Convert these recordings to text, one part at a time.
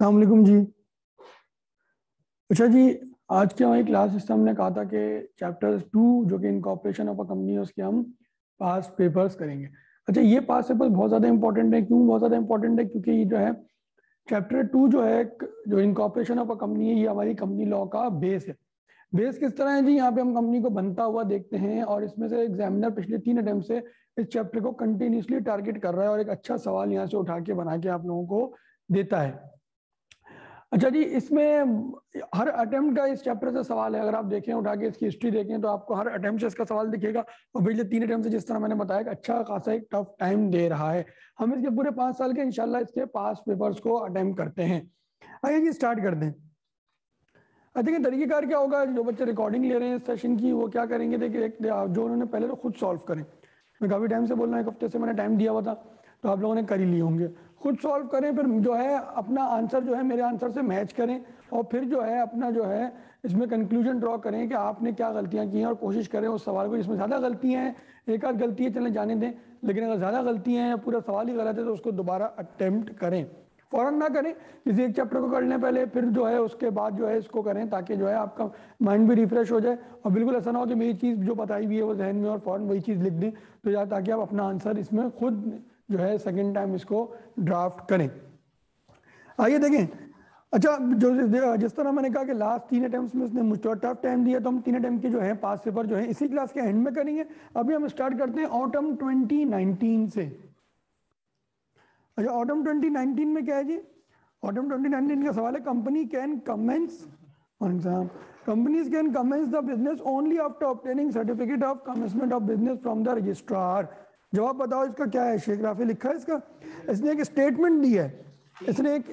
अलैक्म जी। अच्छा जी, आज के हमारी क्लास में हमने कहा था कि चैप्टर टू जो कि इनकॉपरेशन ऑफ़ अ कंपनी है, उसके हम पास पेपर्स करेंगे। अच्छा ये पास पेपर बहुत ज़्यादा इंपॉर्टेंट है। क्यों बहुत ज़्यादा इंपॉर्टेंट है? क्योंकि ये जो है चैप्टर टू जो है जो इनकॉपरेशन ऑफ़ अ कंपनी है, ये हमारी कंपनी लॉ का बेस है। बेस किस तरह है जी? यहाँ पे हम कंपनी को बनता हुआ देखते हैं और इसमें से एग्जामिनर पिछले तीन अटेम्प्ट से इस चैप्टर को कंटिन्यूसली टारगेट कर रहा है और एक अच्छा सवाल यहाँ से उठा के बना के आप लोगों को देता है। अच्छा जी, इसमें हर अटेम्प्ट का इस चैप्टर से सवाल है। अगर आप देखें, उठा के इसकी हिस्ट्री देखें तो आपको हर अटेम्प्ट से इसका सवाल दिखेगा। और पिछले तीन अटेम्प्ट से जिस तरह मैंने बताया कि अच्छा खासा एक टफ टाइम दे रहा है। हम इसके पूरे पाँच साल के इंशाल्लाह इसके पास पेपर्स को अटेम्प्ट करते हैं। आइए जी स्टार्ट कर दें। देखिए, तरीकेकार क्या होगा? जो बच्चे रिकॉर्डिंग ले रहे हैं सेशन की, वो क्या करेंगे? देखिए जो उन्होंने पहले तो खुद सॉल्व करें। मैं काफ़ी टाइम से बोल रहा हूँ, एक हफ़्ते से मैंने टाइम दिया हुआ था तो आप लोगों ने कर ही लिए होंगे। खुद सॉल्व करें, फिर जो है अपना आंसर जो है मेरे आंसर से मैच करें और फिर जो है अपना जो है इसमें कंक्लूजन ड्रॉ करें कि आपने क्या गलतियाँ की हैं और कोशिश करें उस सवाल को, जिसमें ज़्यादा गलतियाँ हैं, एक आध गलती है, चलें जाने दें, लेकिन अगर ज़्यादा गलतियाँ हैं या पूरा सवाल ही गलत है तो उसको दोबारा अटैम्प्ट करें। फ़ौरन ना करें, किसी एक चैप्टर को कर लें पहले, फिर जो है उसके बाद जो है इसको करें ताकि जो है आपका माइंड भी रिफ्रेश हो जाए और बिल्कुल ऐसा ना हो कि मेरी चीज़ जो बताई हुई है वो जहन में और फ़ौरन वही चीज़ लिख दें तो या ताकि आप अपना आंसर इसमें खुद जो है सेकेंड टाइम इसको ड्राफ्ट करें। आइए देखें। अच्छा जो जिस तरह मैंने कहा कि लास्ट तीन अटेम्प्ट में उसने मुझे टफ टाइम दिया तो हम तीन अटेम्प्ट के जो है पास पेपर जो है, इसी क्लास के एंड में करेंगे। अभी हम स्टार्ट करते हैं ऑटम 2019 से। अच्छा ऑटम 2019 में क्या है जी? ऑटम 2019 का सवाल है company can commence for exam companies can commence the business only after obtaining certificate of commencement of business from the registrar जवाब बताओ इसका क्या है? शेख राफी लिखा है इसका? इसने एक स्टेटमेंट दी है। इसने एक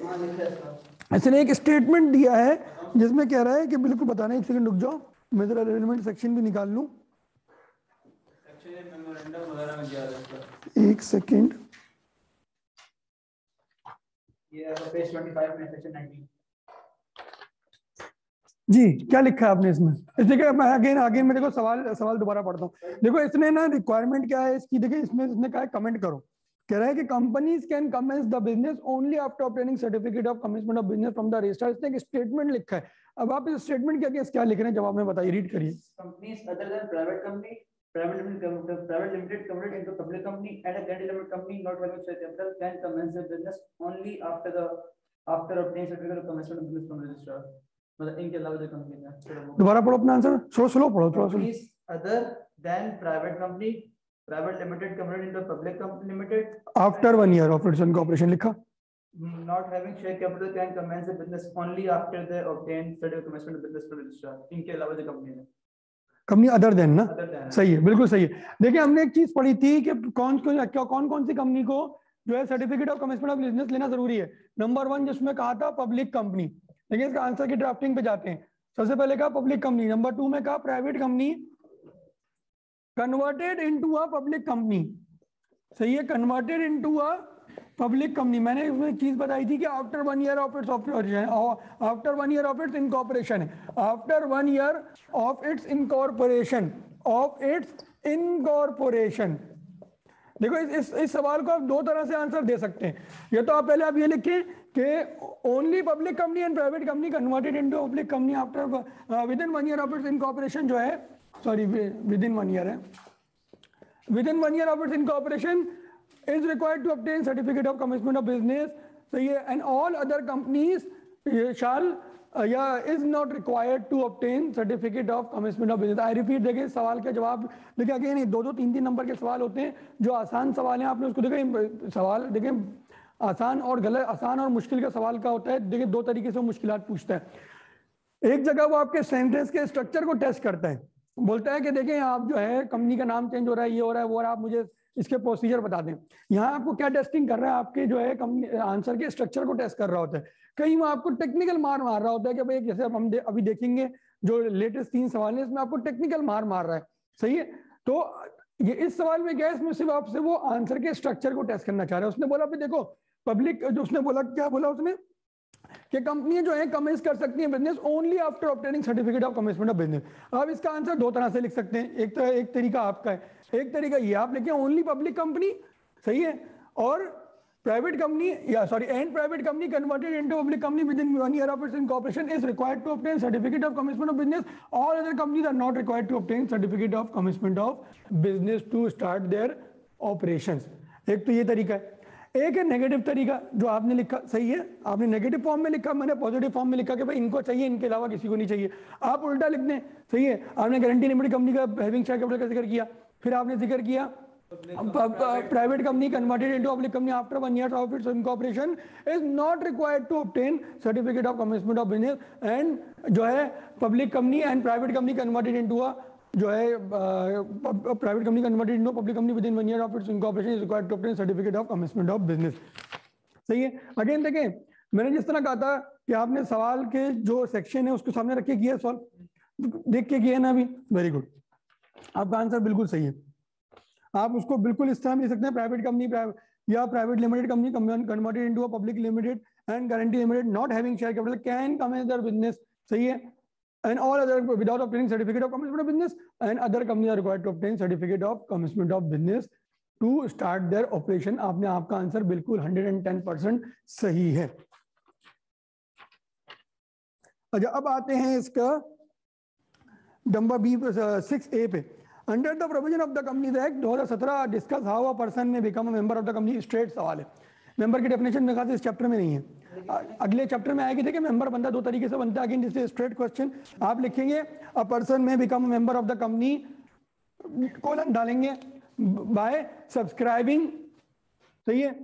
इसने एक स्टेटमेंट दिया है, जिसमें कह रहा है कि बिल्कुल बताना, एक सेकंड रुक जाओ। मैं जरा रेलिवेंट सेक्शन भी निकाल लूँ। एक सेकंड ये पेज 25 में सेक्शन 19 जी, क्या लिखा है आपने इसमें? देखिए मैं अगेन अगेन मेरे को सवाल सवाल दोबारा पढ़ता हूँ। देखो, इसने ना रिक्वायरमेंट क्या है इसकी? देखिए, इसमें, इसने कहा है कमेंट करो। कह रहा है कि companies can commence the business only after obtaining certificate of commencement of business from the register इसने एक स्टेटमेंट लिखा है। अब आप इस स्टेटमेंट क्या अगेंस्ट क्या लिख रहे हैं? जवाब में बताइए रीड करिए। कंपनीज़ मतलब इनके अलावा जो कंपनी है दोबारा पढ़ो अपना आंसर स्लो स्लो पढ़ो थोड़ा slow other than private company private limited converted into public company limited after one year of its incorporation लिखा। Not having share capital can commence the business only after the obtained certificate of commencement of business from registrar इनके अलावा जो company है। Company other than ना? सही है बिल्कुल सही है। देखिए हमने एक चीज़ पढ़ी थी कि कौन कौन कौन सी कंपनी को जो है certificate of commencement of business लेना ज़रूरी है। नंबर वन जिसमें कहा था पब्लिक कंपनी देखिए इसका आंसर की ड्राफ्टिंग पे जाते हैं। सबसे पहले कहा पब्लिक कंपनी नंबर टू में कहा private company converted into a public company सही है converted into a public company मैंने उसमें चीज़ बताई थी कि after one year of its operation after one year of its incorporation after one year of its incorporation of its incorporation देखो, इस इस सवाल को आप दो तरह से आंसर दे सकते हैं। या तो आप पहले आप ये लिखें कि only public company and private company converted into public company after within one year of its incorporation जो है sorry within one year है। Within one year of its is required to obtain certificate of commencement of business. So yeah, and all other companies shall uh, yeah is not required to obtain certificate of commencement of business. I repeat देखिए सवाल का जवाब देखिए again दो दो तीन तीन number के सवाल होते हैं जो आसान सवाल हैं आपने उसको देखिए सवाल देखिए आसान और गलत आसान और मुश्किल का सवाल का होता है? देखिए दो तरीके से मुश्किल पूछता है। एक जगह वो आपके सेंटेंस के स्ट्रक्चर को टेस्ट करता है। बोलता है कि देखें आप जो है कंपनी का नाम चेंज हो रहा है ये हो रहा है वो रहा आप मुझे इसके प्रोसीजर बता दें। यहाँ आपको क्या टेस्टिंग कर रहा है? आपके जो है कंपनी आंसर के स्ट्रक्चर को टेस्ट कर रहा होता है। कहीं वो आपको टेक्निकल मार मार रहा होता है कि भाई जैसे हम दे, अभी देखेंगे जो लेटेस्ट तीन सवाल है इसमें आपको टेक्निकल मार मार रहा है। सही है? तो ये इस सवाल में क्या है? इसमें सिर्फ़ आपसे वो आंसर के स्ट्रक्चर को टेस्ट करना चाह रहा है। उसने बोला भाई देखो पब्लिक जो उसने बोला, क्या बोला उसने? कि कंपनियाँ जो है कमेंस कर सकती हैं business only after obtaining certificate of commencement of business आप इसका आंसर दो तरह से लिख सकते हैं। एक तरह एक तरीका आपका है। एक तरीका ये, आप लिखें ओनली पब्लिक कंपनी सही है? और प्राइवेट कंपनी या sorry and private company converted into public company within one year of its incorporation is required to obtain certificate of commencement of business all other companies are not required to obtain certificate of commencement of business to start their operations एक तो ये तरीका है। एक है negative तरीका, जो आपने लिखा, सही है? आपने नेगेटिव फॉर्म में लिखा, मैंने पॉजिटिव फॉर्म में लिखा कि भाई इनको चाहिए, इनके अलावा किसी को नहीं चाहिए। आप उल्टा लिख दें सही है? आपने गारंटी लिमिटेड कंपनी का हैविंग शेयर कैपिटल का ज़िक्र किया, फिर आपने ज़िक्र किया private company converted into public company after one year of its incorporation is not required to obtain certificate of commitment of business and जो है public company and private company converted into to जो है private company converted into public company within one year of its incorporation is required to obtain certificate of commitment of business सही है? Again देखें, मैंने जिस तरह कहा था कि आपने सवाल के जो सेक्शन है उसको सामने रख किया सॉल्व देख के किया ना अभी? वेरी गुड आपका आंसर बिल्कुल सही है। आप उसको बिल्कुल इस तरह लिख सकते हैं प्राइवेट कंपनी या private limited company converted into a public limited and guarantee limited not having share capital can commence their business सही है? And all other without obtaining certificate of commencement of business and other companies are required to obtain certificate of commencement of business to start their operation आपने आपका answer बिल्कुल 110 percent सही है अच्छा अब आते हैं इसका नंबर बी सिक्स ए पे under the provision of the act 2017 discuss how a person may become a member of the company straight सवाल है मेंबर की डेफिनेशन में खास इस चैप्टर में नहीं है अगले चैप्टर में आएगी। देखिए मेंबर बनता दो तरीके से बनता है। अगेन स्ट्रेट क्वेश्चन आप लिखेंगे a person may become member of the company colon डालेंगे बाय सब्सक्राइबिंग सही है?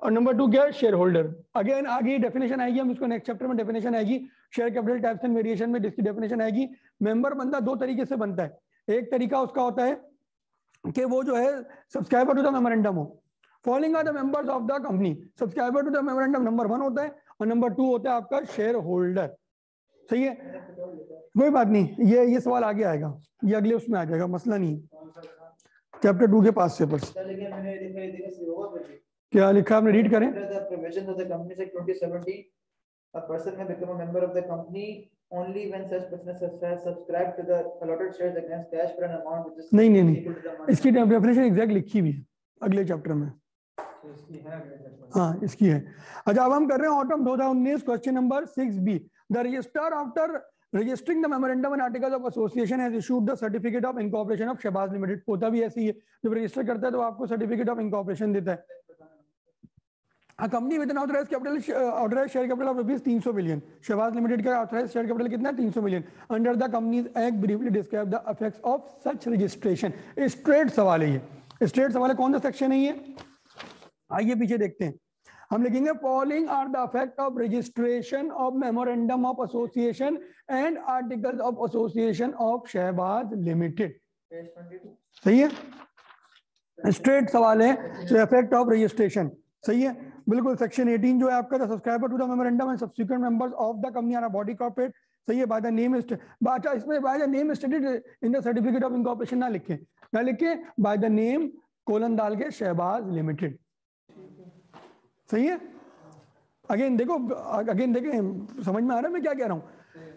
और नंबर टू क्या शेयर होल्डर अगेन आगे डेफिनेशन आएगी। हम इसको नेक्स्ट चैप्टर में डेफिनेशन आएगी। Share capital types and variation में इसकी डेफिनेशन आएगी। मेंबर बनता दो तरीके से बनता है। एक तरीका उसका होता है कि वो जो है सब्सक्राइबर टू द मेमोरेंडम हो। Following are the members of the company subscriber to the memorandum number one होता है और नंबर टू होता है आपका शेयर होल्डर सही है? कोई बात नहीं ये ये सवाल आगे आएगा। ये अगले उसमें आ जाएगा मसला नहीं चैप्टर टू के पास से बस। क्या लिखा आपने? रीड करें। A person may become a member of the company only when such person has subscribed to the allotted shares against cash for an amount which is नहीं नहीं नहीं। इसकी डेफिनेशन एग्जैक्ट लिखी हुई है अगले चैप्टर में। हाँ इसकी है। अच्छा अब हम कर रहे हैं ऑटम दो हज़ार उन्नीस question number six B the register after registering the memorandum and article of association as issued the certificate of incorporation of Shahbaz limited होता भी ऐसी है जब रजिस्टर करता है तो आपको सर्टिफिकेट ऑफ़ इनकॉपरेशन देता है। Company with authorise capital authorise share capital of rupees तीन सौ मिलियन शहबाज लिमिटेड का ऑथराइज शेयर कैपिटल कितना है? तीन सौ million under the company act briefly describe the effects of such registration straight सवाल है ये। स्ट्रेट सवाल है, कौन सा सेक्शन है ये? आइए पीछे देखते हैं. हम लिखेंगे following are the effect of registration of memorandum of association and articles of association of Shahbaz limited सही है? स्ट्रेट सवाल है इफ़ेक्ट ऑफ़ रजिस्ट्रेशन सही है? बिल्कुल सेक्शन 18 जो है आपका subscriber to the memorandum and subsequent members of the company are body corporate सही है? बाय द नेम अच्छा इसमें by the name stated in the certificate of incorporation ना लिखें। ना लिखे बाय द नेम कोलन डाल के शहबाज लिमिटेड सही है? अगेन देखो अगेन देखें समझ में आ रहा है मैं क्या कह रहा हूँ?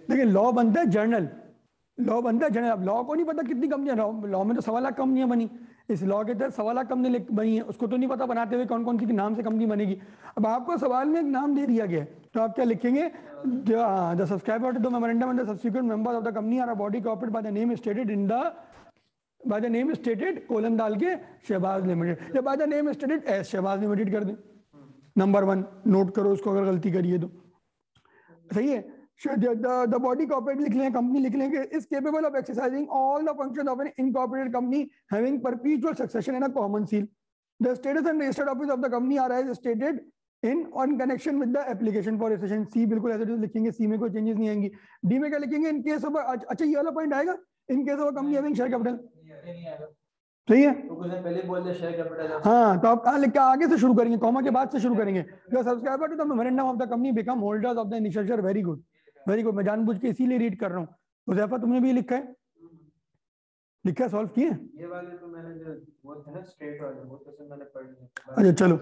देखिए लॉ बनता है जर्नल लॉ बनता है जर्नल अब लॉ को नहीं पता कितनी कंपनियाँ लॉ में तो सवा लाख कंपनियाँ बनी। इस लॉ के तहत सवा लाख कंपनी बनी है। उसको तो नहीं पता बनाते हुए कौन कौन सी नाम से कंपनी बनेगी। अब आपको सवाल में एक नाम दे दिया गया तो आप क्या लिखेंगे? The subscriber to the memorandum and the subsequent members of the company are body corporate by the name stated in the by the name stated colon डाल के शहबाज लिमिटेड या by the name stated as Shahbaz limited कर दें number one note करो उसको अगर गलती करिए तो सही है बॉडी कॉपरेट लिख लें कंपनी लिख लें is capable of exercising all the function of an incorporated company having perpetual succession in a common seal the status and registered office of the company are as stated in on connection with the application for registration सी बिल्कुल ऐसे जो लिखेंगे सी में कोई changes नहीं आएँगी D में क्या लिखेंगे इन ऑफ़ अच्छा ये वाला पॉइंट आएगा in of company having share capital सही है? तो कैपिटल हाँ तो आप कहाँ लिख के आगे से शुरू करेंगे? कॉमा के बाद से शुरू करेंगे। Subscriber to the of the company become holders of the initial share very good very good मैं जानबूझ के इसीलिए रीड कर रहा हूँ। हुजैफा तुमने भी लिखा है? लिखा सॉल्व किए ये वाले तो तो मैंने पढ़ अच्छा चलो।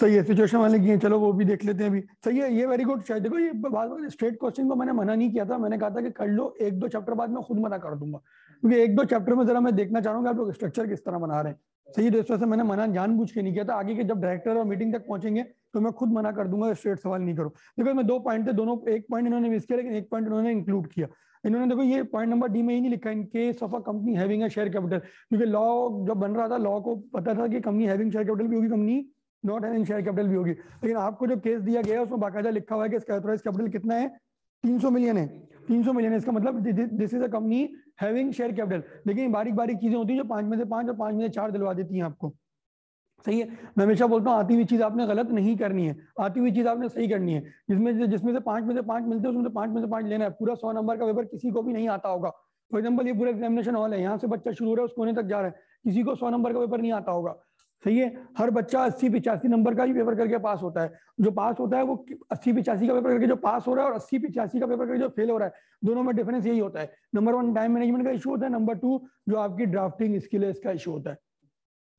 सही है सिचुएशन वाले किए चलो वो भी देख लेते हैं अभी। सही है ये वेरी गुड शायद देखो ये बात स्ट्रेट क्वेश्चन को मैंने मना नहीं किया था। मैंने कहा था कि कर लो एक दो चैप्टर बाद मैं खुद मना कर दूँगा। क्योंकि एक दो चैप्टर में जरा मैं देखना चाहूँगा आप लोग स्ट्रक्चर किस तरह बना रहे हैं। सही है तो मैंने मना जानबूझ के नहीं किया था। आगे के जब डायरेक्टर और मीटिंग तक पहुँचेंगे तो मैं खुद मना कर दूँगा स्ट्रेट सवाल नहीं करो। देखो, मैं दो पॉइंट थे दोनों, एक पॉइंट इन्होंने मिस किया, लेकिन एक पॉइंट इन्होंने इंक्लूड किया। इन्होंने देखो, ये पॉइंट नंबर डी में ही नहीं लिखा in case of a company having a share capital क्योंकि लॉ जब बन रहा था लॉ को पता था कि कंपनी हैविंग शेयर कैपिटल भी होगी company not having share capital भी होगी। लेकिन आपको जो केस दिया गया है, उसमें बाकायदा लिखा हुआ है कि इसका कैपिटल कितना है? 300 मिलियन है। 300 मिलियन है। इसका मतलब this is a company having share capital लेकिन बारीक बारीक चीज़ें होती है जो पाँच में से पाँच और पाँच में से चार दिलवा देती हैं आपको। सही है? मैं हमेशा बोलता हूँ, आती हुई चीज़ आपने गलत नहीं करनी है। आती हुई चीज़ आपने सही करनी है। जिसमें जिसमें से पाँच में से पाँच मिलते हैं, उसमें से पाँच में से पाँच लेना है। पूरा सौ नंबर का पेपर किसी को भी नहीं आता होगा। फॉर एग्ज़ाम्पल ये पूरा एग्जामिनेशन हॉल है। यहाँ से बच्चा शुरू हो रहा है उस कोने तक जा रहा है। किसी को सौ नंबर का पेपर नहीं आता होगा। सही है? हर बच्चा अस्सी पिचासी नंबर का ही पेपर करके पास होता है। जो पास होता है वो अस्सी पिचासी का पेपर करके जो पास हो रहा है और अस्सी पिचासी का पेपर करके जो फेल हो रहा है, दोनों में डिफरेंस यही होता है। नंबर वन टाइम मैनेजमेंट का इशू होता है। नंबर टू जो आपकी ड्राफ्टिंग स्किल है, इसका इशू होता है।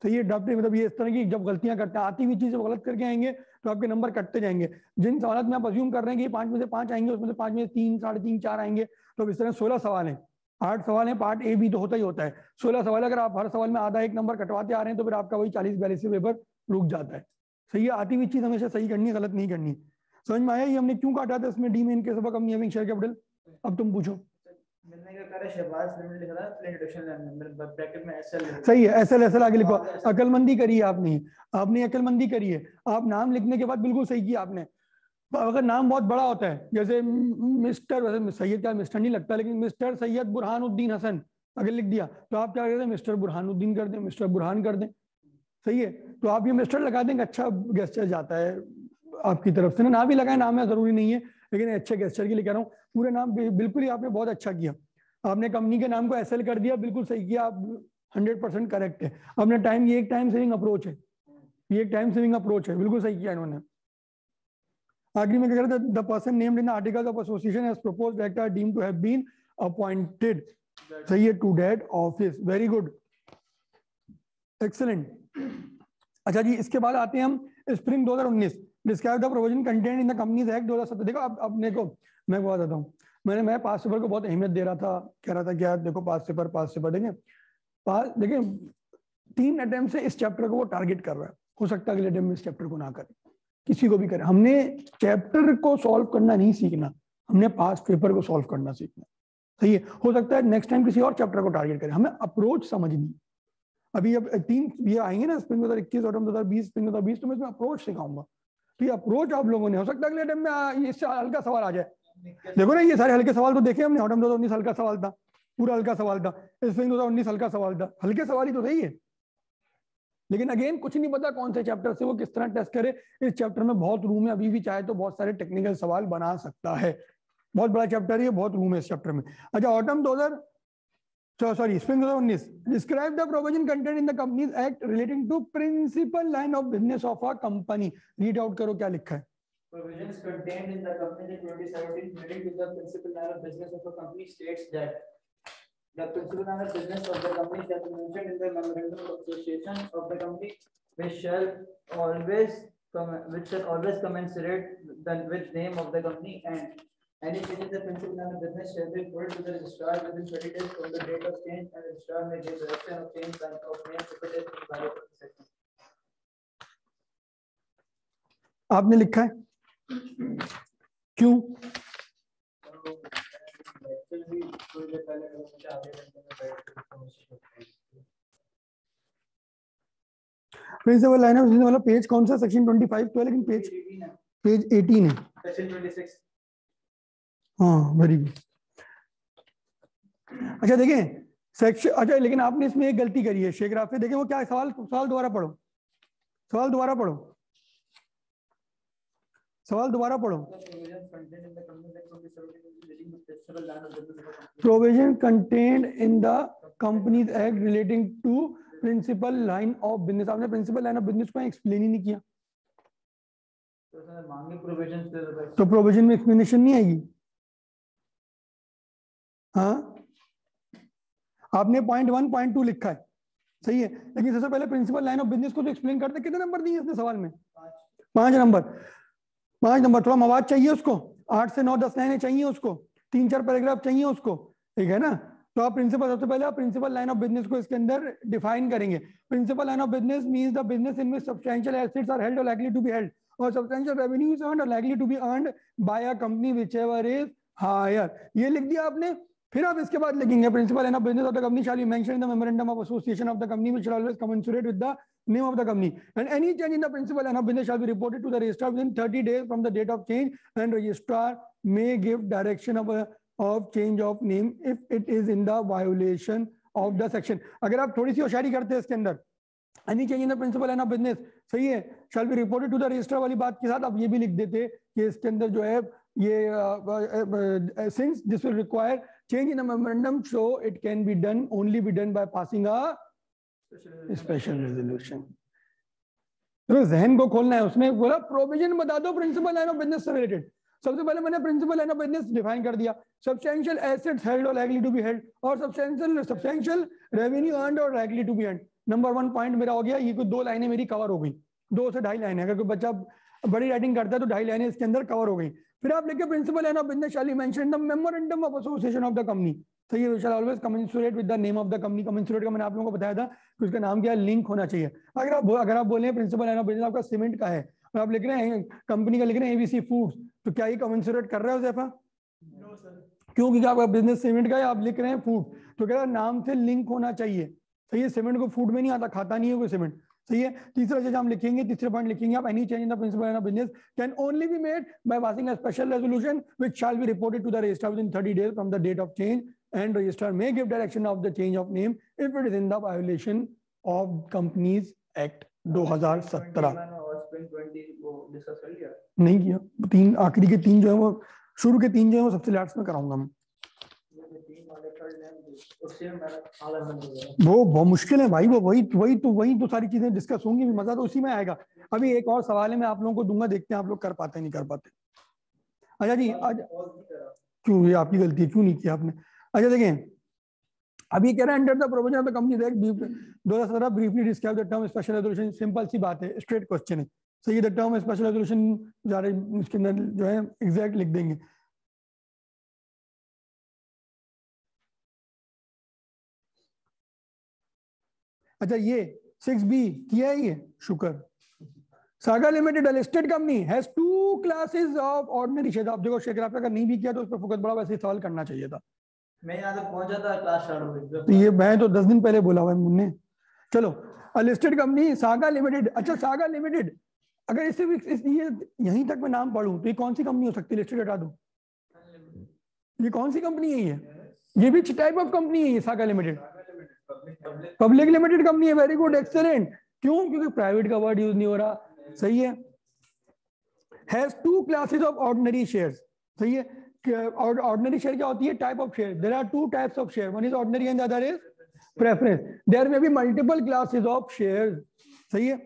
तो ये ड्राफ्टिंग मतलब ये इस तरह की जब गलतियाँ करते हैं, आती हुई चीज़ गलत करके आएँगे तो आपके नंबर कटते जाएँगे। जिन सवाल में आप अज्यूम कर रहे हैं कि पाँच में से पाँच आएँगे, उसमें से पाँच में तीन, साढ़े तीन, चार आएँगे तो इस तरह सोलह सवाल है। आठ सवाल है पार्ट ए बी तो होता ही होता है। सोलह सवाल अगर आप हर सवाल में आधा एक नंबर कटवाते आ रहे हैं तो फिर आपका वही चालीस बयालीस पेपर रुक जाता है। सही है आती हुई चीज़ हमेशा सही करनी है गलत नहीं करनी। समझ में आया? ये हमने क्यों काटा था इसमें? डी में इनके सब कंपनी शेयर कैपिटल अब तुम पूछो। सही है एस एल एस एल आगे लिखो। अकलमंदी करी है आपने। आपने अकलमंदी करी है। आप नाम लिखने के बाद बिल्कुल सही किया आपने। अगर नाम बहुत बड़ा होता है, जैसे मिस्टर, वैसे सैयद क्या मिस्टर नहीं लगता, लेकिन मिस्टर सैयद बुरहानुद्दीन हसन अगर लिख दिया तो आप क्या करते मिस्टर बुरहानुद्दीन कर दें, मिस्टर बुरहान कर दें। सही है? तो आप ये मिस्टर लगा देंगे अच्छा गेस्टर जाता है आपकी तरफ़ से। ना, नाम भी लगाए, नाम है, ज़रूरी नहीं है, लेकिन अच्छे गेस्टर के लिए कह रहा हूँ, पूरे नाम बिल्कुल ही आपने बहुत अच्छा किया। आपने कंपनी के नाम को एसएल कर दिया, बिल्कुल सही किया, आप हंड्रेड परसेंट करेक्ट है। अपने टाइम ये एक टाइम सेविंग अप्रोच है। ये एक टाइम सेविंग अप्रोच है, बिल्कुल सही किया इन्होंने। आखिरी में क्या कहते हैं the person named in articles of association has proposed director deem to have been appointed सही है to date office very good excellent अच्छा जी इसके बाद आते हैं हम spring 2019 describe the provision content in the companies act 2017 देखो अब अब देखो मैं बता देता हूँ. मैंने मैं पास पेपर को बहुत अहमियत दे रहा था. कह रहा था कि यार देखो पास पेपर पास पेपर देखें. पास देखिए तीन अटेम्प्ट से इस चैप्टर को वो टारगेट कर रहा है. हो सकता है अगले अटेम्प्ट में इस चैप्टर को ना करे. किसी को भी करे। हमने चैप्टर को सॉल्व करना नहीं सीखना। हमने पास पेपर को सॉल्व करना सीखना। सही है? हो सकता है नेक्स्ट टाइम किसी और चैप्टर को टारगेट करें। हमें अप्रोच समझनी। अभी अब तीन ये आएँगे ना स्प्रिंग दो हज़ार इक्कीस और दो हज़ार बीस, स्प्रिंग दो हज़ार बीस तो मैं इसमें अप्रोच सिखाऊँगा। तो ये अप्रोच आप लोगों ने, हो सकता है अगले टाइम में इससे हल्का सवाल आ जाए। देखो ना, ये सारे हल्के सवाल तो देखे हमने। ऑटम दो हज़ार उन्नीस हल्का सवाल था, पूरा हल्का सवाल था। स्प्रिंग दो हज़ार उन्नीस हल्का सवाल था। हल्के सवाल ही तो सही है। लेकिन अगेन कुछ नहीं पता कौन से चैप्टर से वो किस तरह टेस्ट करे। इस चैप्टर में बहुत रूम है, अभी भी चाहे तो बहुत सारे टेक्निकल सवाल बना सकता है। बहुत बड़ा चैप्टर है बहुत रूम है इस चैप्टर में। अच्छा ऑटम दो सॉरी स्प्रिंग दो उन्नीस। Describe the provision content in the act relating to principal line of business of a company read out करो, क्या लिखा है? Provisions contained in the company act 2017 relating to the principal line of business of a company states that the principal line of business of the company shall be mentioned in the memorandum of association of the company which shall always which shall always commensurate the with name of the company and Any change in the principal line of business shall be reported to the registrar within 30 days from the date of change and the registrar may give direction of change and of name if it is invalid the section. आपने लिखा है क्यों principal line of business वाला page कौन सा? Section 25 तो है लेकिन पेज पेज 18 है। सेक्शन 26 हाँ वेरी गुड अच्छा देखें सेक्शन अच्छा लेकिन आपने इसमें एक गलती करी है शेख राफे देखें वो क्या सवाल सवाल दोबारा पढ़ो। सवाल दोबारा पढ़ो। सवाल दोबारा पढ़ो। Provision content in the companies act relating to principal line of business आपने प्रिंसिपल लाइन ऑफ़ बिज़नेस को एक्सप्लेन ही नहीं किया। तो प्रोविज़न में एक्सप्लेनेशन नहीं आएगी? हाँ? आपने पॉइंट वन पॉइंट टू लिखा है। सही है? लेकिन सबसे पहले प्रिंसिपल लाइन ऑफ़ बिज़नेस को जो एक्सप्लेन करते कितने नंबर दिए इसने सवाल में? पाँच। नंबर पाँच नंबर थोड़ा मवाद चाहिए उसको। आठ से नौ, दस लाइनें चाहिए उसको। तीन चार पैराग्राफ चाहिए उसको, ठीक है ना? तो आप प्रिंसिपल सबसे पहले आप प्रिंसिपल लाइन ऑफ़ बिज़नेस को इसके अंदर डिफाइन करेंगे। Principal line of business means the business in which substantial assets are held और लाइकली टू बी हेल्ड और सब्सटेंशियल रेवेन्यू इज़ अर्नड और likely to be earned by a company whichever is higher ये लिख दिया आपने, फिर आप इसके बाद लिखेंगे principal line of business of the company shall be mention in the memorandum of association of the company which shall always commensurate with the name of the company and any change in the principal line of business shall be reported to the registrar within 30 days from the date of change and registrar may give direction of a of change of name if it is in the violation of the section अगर आप थोड़ी सी होशियारी करते हैं इसके अंदर any change in the principal line of business सही है shall be reported to the registrar वाली बात के साथ आप ये भी लिख देते कि इसके अंदर जो है ये since this will require change in the memorandum so it can be done only be done by passing a special resolution तो जहन को खोलना है उसने बोला प्रोविज़न बता दो प्रिंसिपल लाइन ऑफ़ बिज़नेस से रिलेटेड सबसे पहले मैंने प्रिंसिपल ऑफ़ बिज़नेस डिफाइन कर दिया। सब्सटेंशियल एसेट्स हेल्ड और लाइकली टू बी हेल्ड और सब्सटेंशियल सब्सटेंशियल रेवेन्यू अर्नड और likely to be earned number one point मेरा हो गया, ये कुछ दो लाइनें मेरी कवर हो गई। दो से ढाई लाइनें, अगर कोई बच्चा बड़ी राइटिंग करता है तो ढाई लाइनें इसके अंदर कवर हो गई। फिर आप लिखे principal line of business shall be mention the memorandum of association of the company तो ये shall always commensurate with the name of the company commensurate का मैंने आप लोगों को बताया था कि उसका नाम क्या लिंक होना चाहिए। अगर आप अगर आप बोले प्रिंसिपल लाइन ऑफ़ बिज़नेस आपका सीमेंट का है और आप लिख रहे हैं कंपनी का लिख रहे हैं एबीसी फूड्स तो क्या ये कमेंसुरेट कर रहे हो जैफा क्यों? क्योंकि आपका बिज़नेस सीमेंट का है आप लिख रहे हैं फ़ूड तो कह रहा नाम से लिंक होना चाहिए। सही है सीमेंट को फ़ूड में नहीं आता खाता नहीं है कोई सीमेंट सही है? तीसरा चीज़ हम लिखेंगे तीसरे पॉइंट लिखेंगे आप any change in the principal of business can only be made by passing a special resolution which shall be reported to the register within 30 days from the date of change and register may give direction of the change of name if it is in the violation of companies act 2017 नहीं किया तीन, आखिरी के तीन जो है वो, शुरू के तीन जो है वो सबसे लास्ट में कराऊँगा मैं। वो बहुत मुश्किल है भाई, वो वही वही तो वही तो सारी चीज़ें डिस्कस होंगी, भी मज़ा तो उसी में आएगा। अभी एक और सवाल है, मैं आप लोगों को दूँगा, देखते हैं आप लोग कर पाते नहीं कर पाते। अच्छा जी, आज क्यों, ये आपकी गलती है, क्यों नहीं किया आपने? अच्छा देखें, अभी कह रहे हैं under the provision of the company act दो हज़ार सत्रह briefly describe the term special resolution simple सी बात है स्ट्रेट क्वेश्चन है। सही द टर्म स्पेशल रेजोल्यूशन जा रहे इसके अंदर जो है एग्जैक्ट लिख देंगे। अच्छा ये सिक्स बी किया है ये? शुक्र। Saga limited listed company has two classes of ordinary share आप देखो शेयर अगर नहीं भी किया तो उस पर फोकस बड़ा वैसे सवाल करना चाहिए था। मैं यहाँ तक पहुँचा था क्लास स्टार्ट हो गई। तो ये मैं तो दस दिन पहले बोला हुआ है मुन्ने। चलो लिस्टेड कंपनी सागा लिमिटेड अच्छा सागा लिमिटेड अगर इसे भी इस, ये यहीं तक मैं नाम पढ़ूं तो ये कौन सी कंपनी हो सकती है? लिस्टेड हटा दूँ। ये कौन सी कंपनी है ये? ये भी टाइप ऑफ़ कंपनी है ये Saga limited public limited company है वेरी गुड एक्सेलेंट क्यों? क्योंकि प्राइवेट का वर्ड यूज़ नहीं हो रहा। सही है? Has two classes of ordinary shares सही है? ऑर्डिनरी शेयर क्या होती है? Type of share there are two types of share one is ordinary and other is preference there may be multiple classes of share सही है?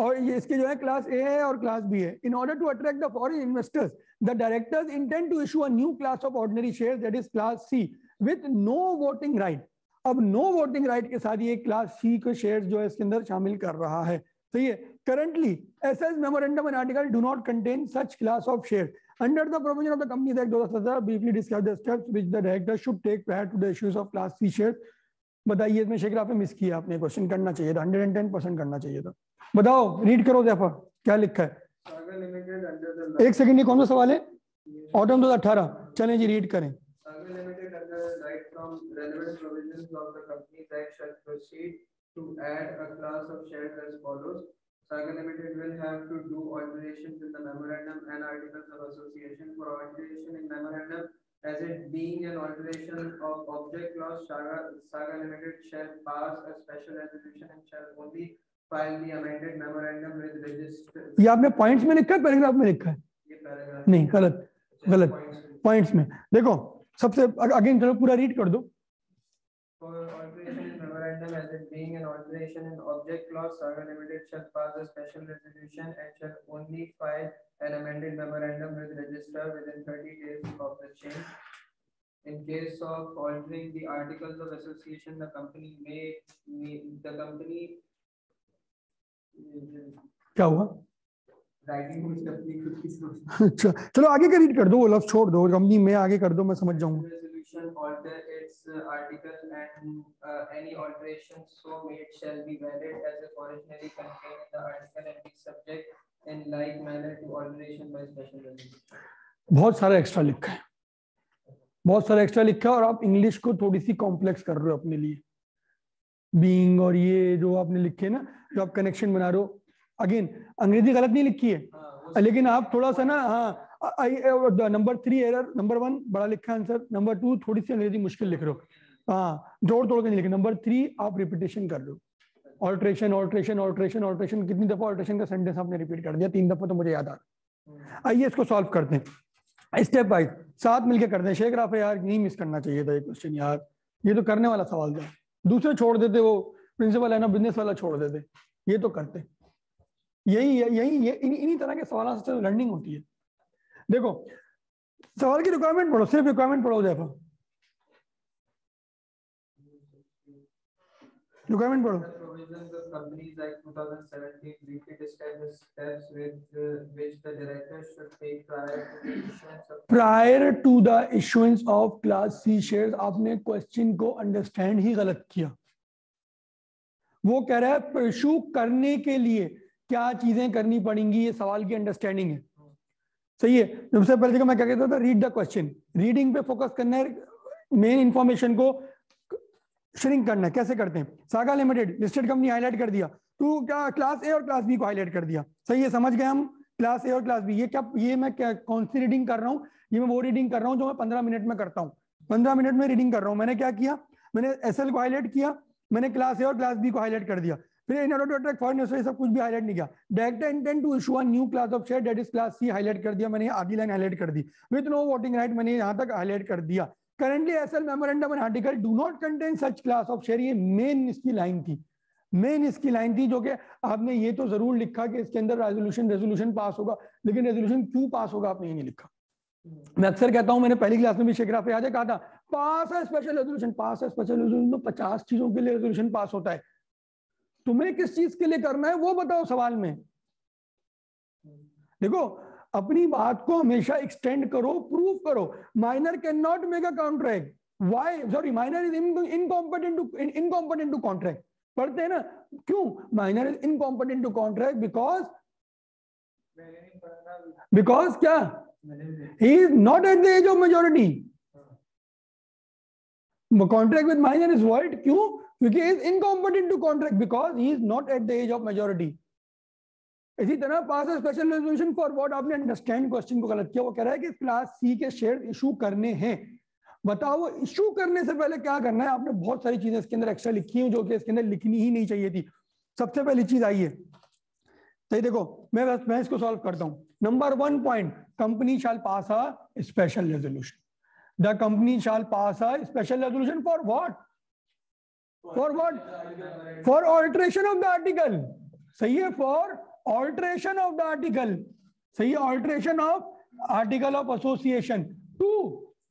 और ये इसके जो है क्लास ए है और क्लास बी है. In order to attract the foreign investors the directors intend to issue new class of ordinary share that is class C with no voting right अब नो वोटिंग राइट के साथ ये class C के shares जो है इसके अंदर शामिल कर रहा है. सही है currently S S memorandum and article do not contain such class of share under the provision of the company 2017 briefly describe the steps which the director should take prior to the issues of class C share बताइए इसमें शेखर आपने miss किया आपने question करना चाहिए था 110% करना चाहिए था बताओ रीड करो जैफर क्या लिखा है एक सेकंड ये कौन सा सवाल है ऑटम 2018 चलें जी रीड करें. Saga Limited will have to do alterations in the memorandum and articles of association for alteration in memorandum as it being an alteration of object clause, Saga, Saga Limited shall pass a special resolution and shall only file the amended memorandum with register. ये आपने points में लिखा है paragraph में लिखा है नहीं गलत गलत पॉइंट्स में देखो सबसे अगेन चलो पूरा रीड कर दो For alteration in memorandum as it being an in object clause, Saga Limited shall pass a special resolution and shall only file an amended memorandum with register within thirty days of the change. In case of altering the articles of association, the company may, may the company क्या हुआ समझ अच्छा चलो आगे का read कर दो वो लफ्ज छोड़ दो कंपनी में आगे कर दो मैं समझ जाऊँगा uh, article and uh, any alteration so made shall be valid as if originally contained in the article and be subject in like manner to alteration by special resolution. बहुत सारा एक्स्ट्रा लिखा है बहुत सारा एक्स्ट्रा लिखा है और आप इंग्लिश को थोड़ी सी कॉम्प्लेक्स कर रहे हो अपने लिए बीइंग और ये जो आपने लिखे ना जो आप कनेक्शन बना रहे हो अगेन अंग्रेज़ी गलत नहीं लिखी है हाँ, लेकिन आप थोड़ा सा ना हाँ number three error number one बड़ा लिखा आंसर नंबर टू थोड़ी सी अंग्रेज़ी मुश्किल लिख रहे हो. हाँ जोड़ तोड़ के नहीं लिखे नंबर थ्री आप रिपीटेशन कर रहे हो. ऑल्ट्रेशन ऑल्ट्रेशन ऑल्ट्रेशन ऑल्ट्रेशन कितनी दफ़ा ऑल्ट्रेशन का सेंटेंस आपने रिपीट कर दिया? तीन दफ़ा तो मुझे याद आ रहा आइए इसको सॉल्व करते हैं. स्टेप बाय साथ मिलकर करते हैं शेख राफे, यार नहीं मिस करना चाहिए था ये क्वेश्चन यार. ये तो करने वाला सवाल था. दूसरे छोड़ देते वो. प्रिंसिपल है ना बिज़नेस वाला छोड़ देते. ये तो करते. यही यही ये इन्हीं तरह के सवालों से लर्निंग होती है. देखो सवाल की रिक्वायरमेंट पढ़ो, सिर्फ़ रिक्वायरमेंट पढ़ो जैफा रिक्वायरमेंट पढ़ो। The provisions of Companies Act 2017 briefly describe the steps with which the director should take prior to the issuance of prior to the issuance of class C shares आपने question को understand ही गलत किया। वो कह रहा है इशू करने के लिए क्या चीज़ें करनी पड़ेंगी? ये सवाल की अंडरस्टैंडिंग है। सही है। सबसे पहले देखो मैं क्या कहता था रीड द क्वेश्चन रीडिंग पे फोकस करना है मेन इंफॉर्मेशन को श्रिंक करना है। कैसे करते हैं? Saga limited listed company highlight कर दिया। तू क्या क्लास ए और क्लास बी को हाईलाइट कर दिया। सही है, समझ गए हम? क्लास ए और क्लास बी ये क्या, ये मैं क्या, कौन सी रीडिंग कर रहा हूँ? ये मैं वो रीडिंग कर रहा हूँ जो मैं पंद्रह मिनट में करता हूँ। पंद्रह मिनट में रीडिंग कर रहा हूँ। मैंने क्या किया? मैंने एसएल को हाईलाइट किया। मैंने क्लास ए और क्लास बी को हाईलाइट कर दिया। फिर in order to attract foreign सब कुछ भी हाईलाइट नहीं किया। Direct intent to issue new class of share that is class C highlight कर दिया, मैंने आधी लाइन हाईलाइट कर दी। विद नो वोटिंग राइट मैंने यहाँ तक हाईलाइट कर दिया। Currently SL memorandum and article do not contain such class of share ये मेन इसकी लाइन थी। मेन इसकी लाइन थी जो कि आपने ये तो ज़रूर लिखा कि इसके अंदर रेजोल्यूशन रेजोल्यूशन पास होगा, लेकिन रेजोल्यूशन क्यों पास होगा आपने ये नहीं लिखा। मैं अक्सर कहता हूँ, मैंने पहली क्लास में भी शेखरा पे कहा था पास है स्पेशल रेजोल्यूशन पास है स्पेशल रेजोल्यूशन तो पचास चीज़ों के लिए रेजोल्यूशन पास होता है। तुम्हें किस चीज़ के लिए करना है वो बताओ सवाल में। देखो, अपनी बात को हमेशा एक्सटेंड करो प्रूव करो। Minor can not make a contract why sorry minor is incompetent to incompetent to contract पढ़ते हैं ना? क्यों? Minor is incompetent to contract because because क्या? He is not at the age of majority contract with minor is void क्यों? क्योंकि is incompetent to contract because he is not at the age of majority इसी तरह pass special resolution for what आपने understand question को गलत किया। वो कह रहा है कि क्लास सी के शेयर इशू करने हैं। बताओ इशू करने से पहले क्या करना है? आपने बहुत सारी चीज़ें इसके अंदर एक्स्ट्रा लिखी हैं जो कि इसके अंदर लिखनी ही नहीं चाहिए थी। सबसे पहली चीज़ आई है। सही देखो, मैं बस, मैं इसको सॉल्व करता हूँ। Number one point company shall pass a special resolution the company shall pass a special resolution for what for what for alteration of the article सही है? For alteration of the article सही है? Alteration of article of association to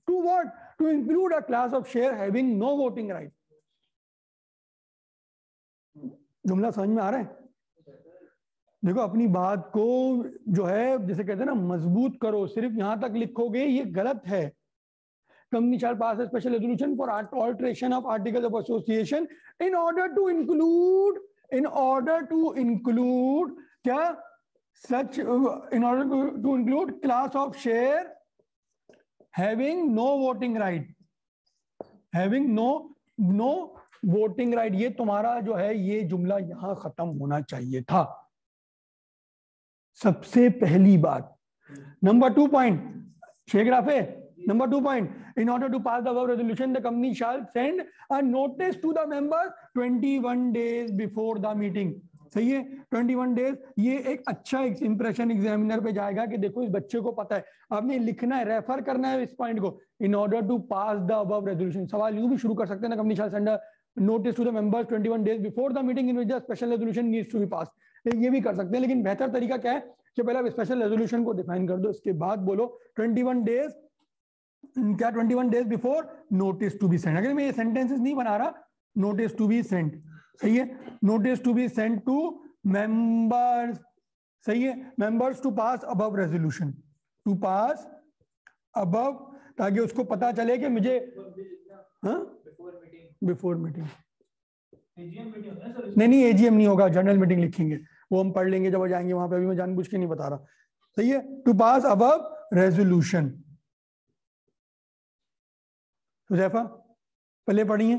to what to include a class of share having no voting right जुमला समझ में आ रहा है? देखो, अपनी बात को जो है, जैसे कहते हैं ना, मज़बूत करो। सिर्फ़ यहाँ तक लिखोगे, ये गलत है। Company shall pass a special resolution for alteration of articles of association in order to include in order to include क्या such uh, in order to include class of share having no voting right having no no voting right ये तुम्हारा जो है ये जुमला यहाँ खत्म होना चाहिए था सबसे पहली बात number two point Sheikh Rafe Number two point, in order to pass the above resolution, the company shall send a notice to the members 21 days before the meeting. सही है? 21 डेज़ ये एक अच्छा इंप्रेशन एग्जामिनर पे जाएगा कि देखो इस बच्चे को पता है। आपने लिखना है रेफर करना है इस पॉइंट को। In order to pass the above resolution सवाल यूँ भी शुरू कर सकते हैं ना company notice to the members 21 days before the meeting in which the special resolution needs to be pass ये भी कर सकते हैं लेकिन बेहतर तरीका क्या है कि पहले आप स्पेशल रेजोल्यूशन को डिफाइन कर दो इसके बाद बोलो 21 डेज़ क्या 21 days before notice to be send अगर मैं ये सेंटेंसेस नहीं बना रहा नोटिस टू बी सेंड सही है? Notice to be send to members सही है? Members to pass above resolution to pass above ताकि उसको पता चले कि मुझे हाँ? बिफोर मीटिंग नहीं नहीं एजीएम नहीं होगा जनरल मीटिंग लिखेंगे। वो हम पढ़ लेंगे जब जाएँगे वहाँ पे अभी मैं जानबूझ के नहीं बता रहा। सही है? टू पास अब रेजोल्यूशन हुजैफा पहले पढ़िए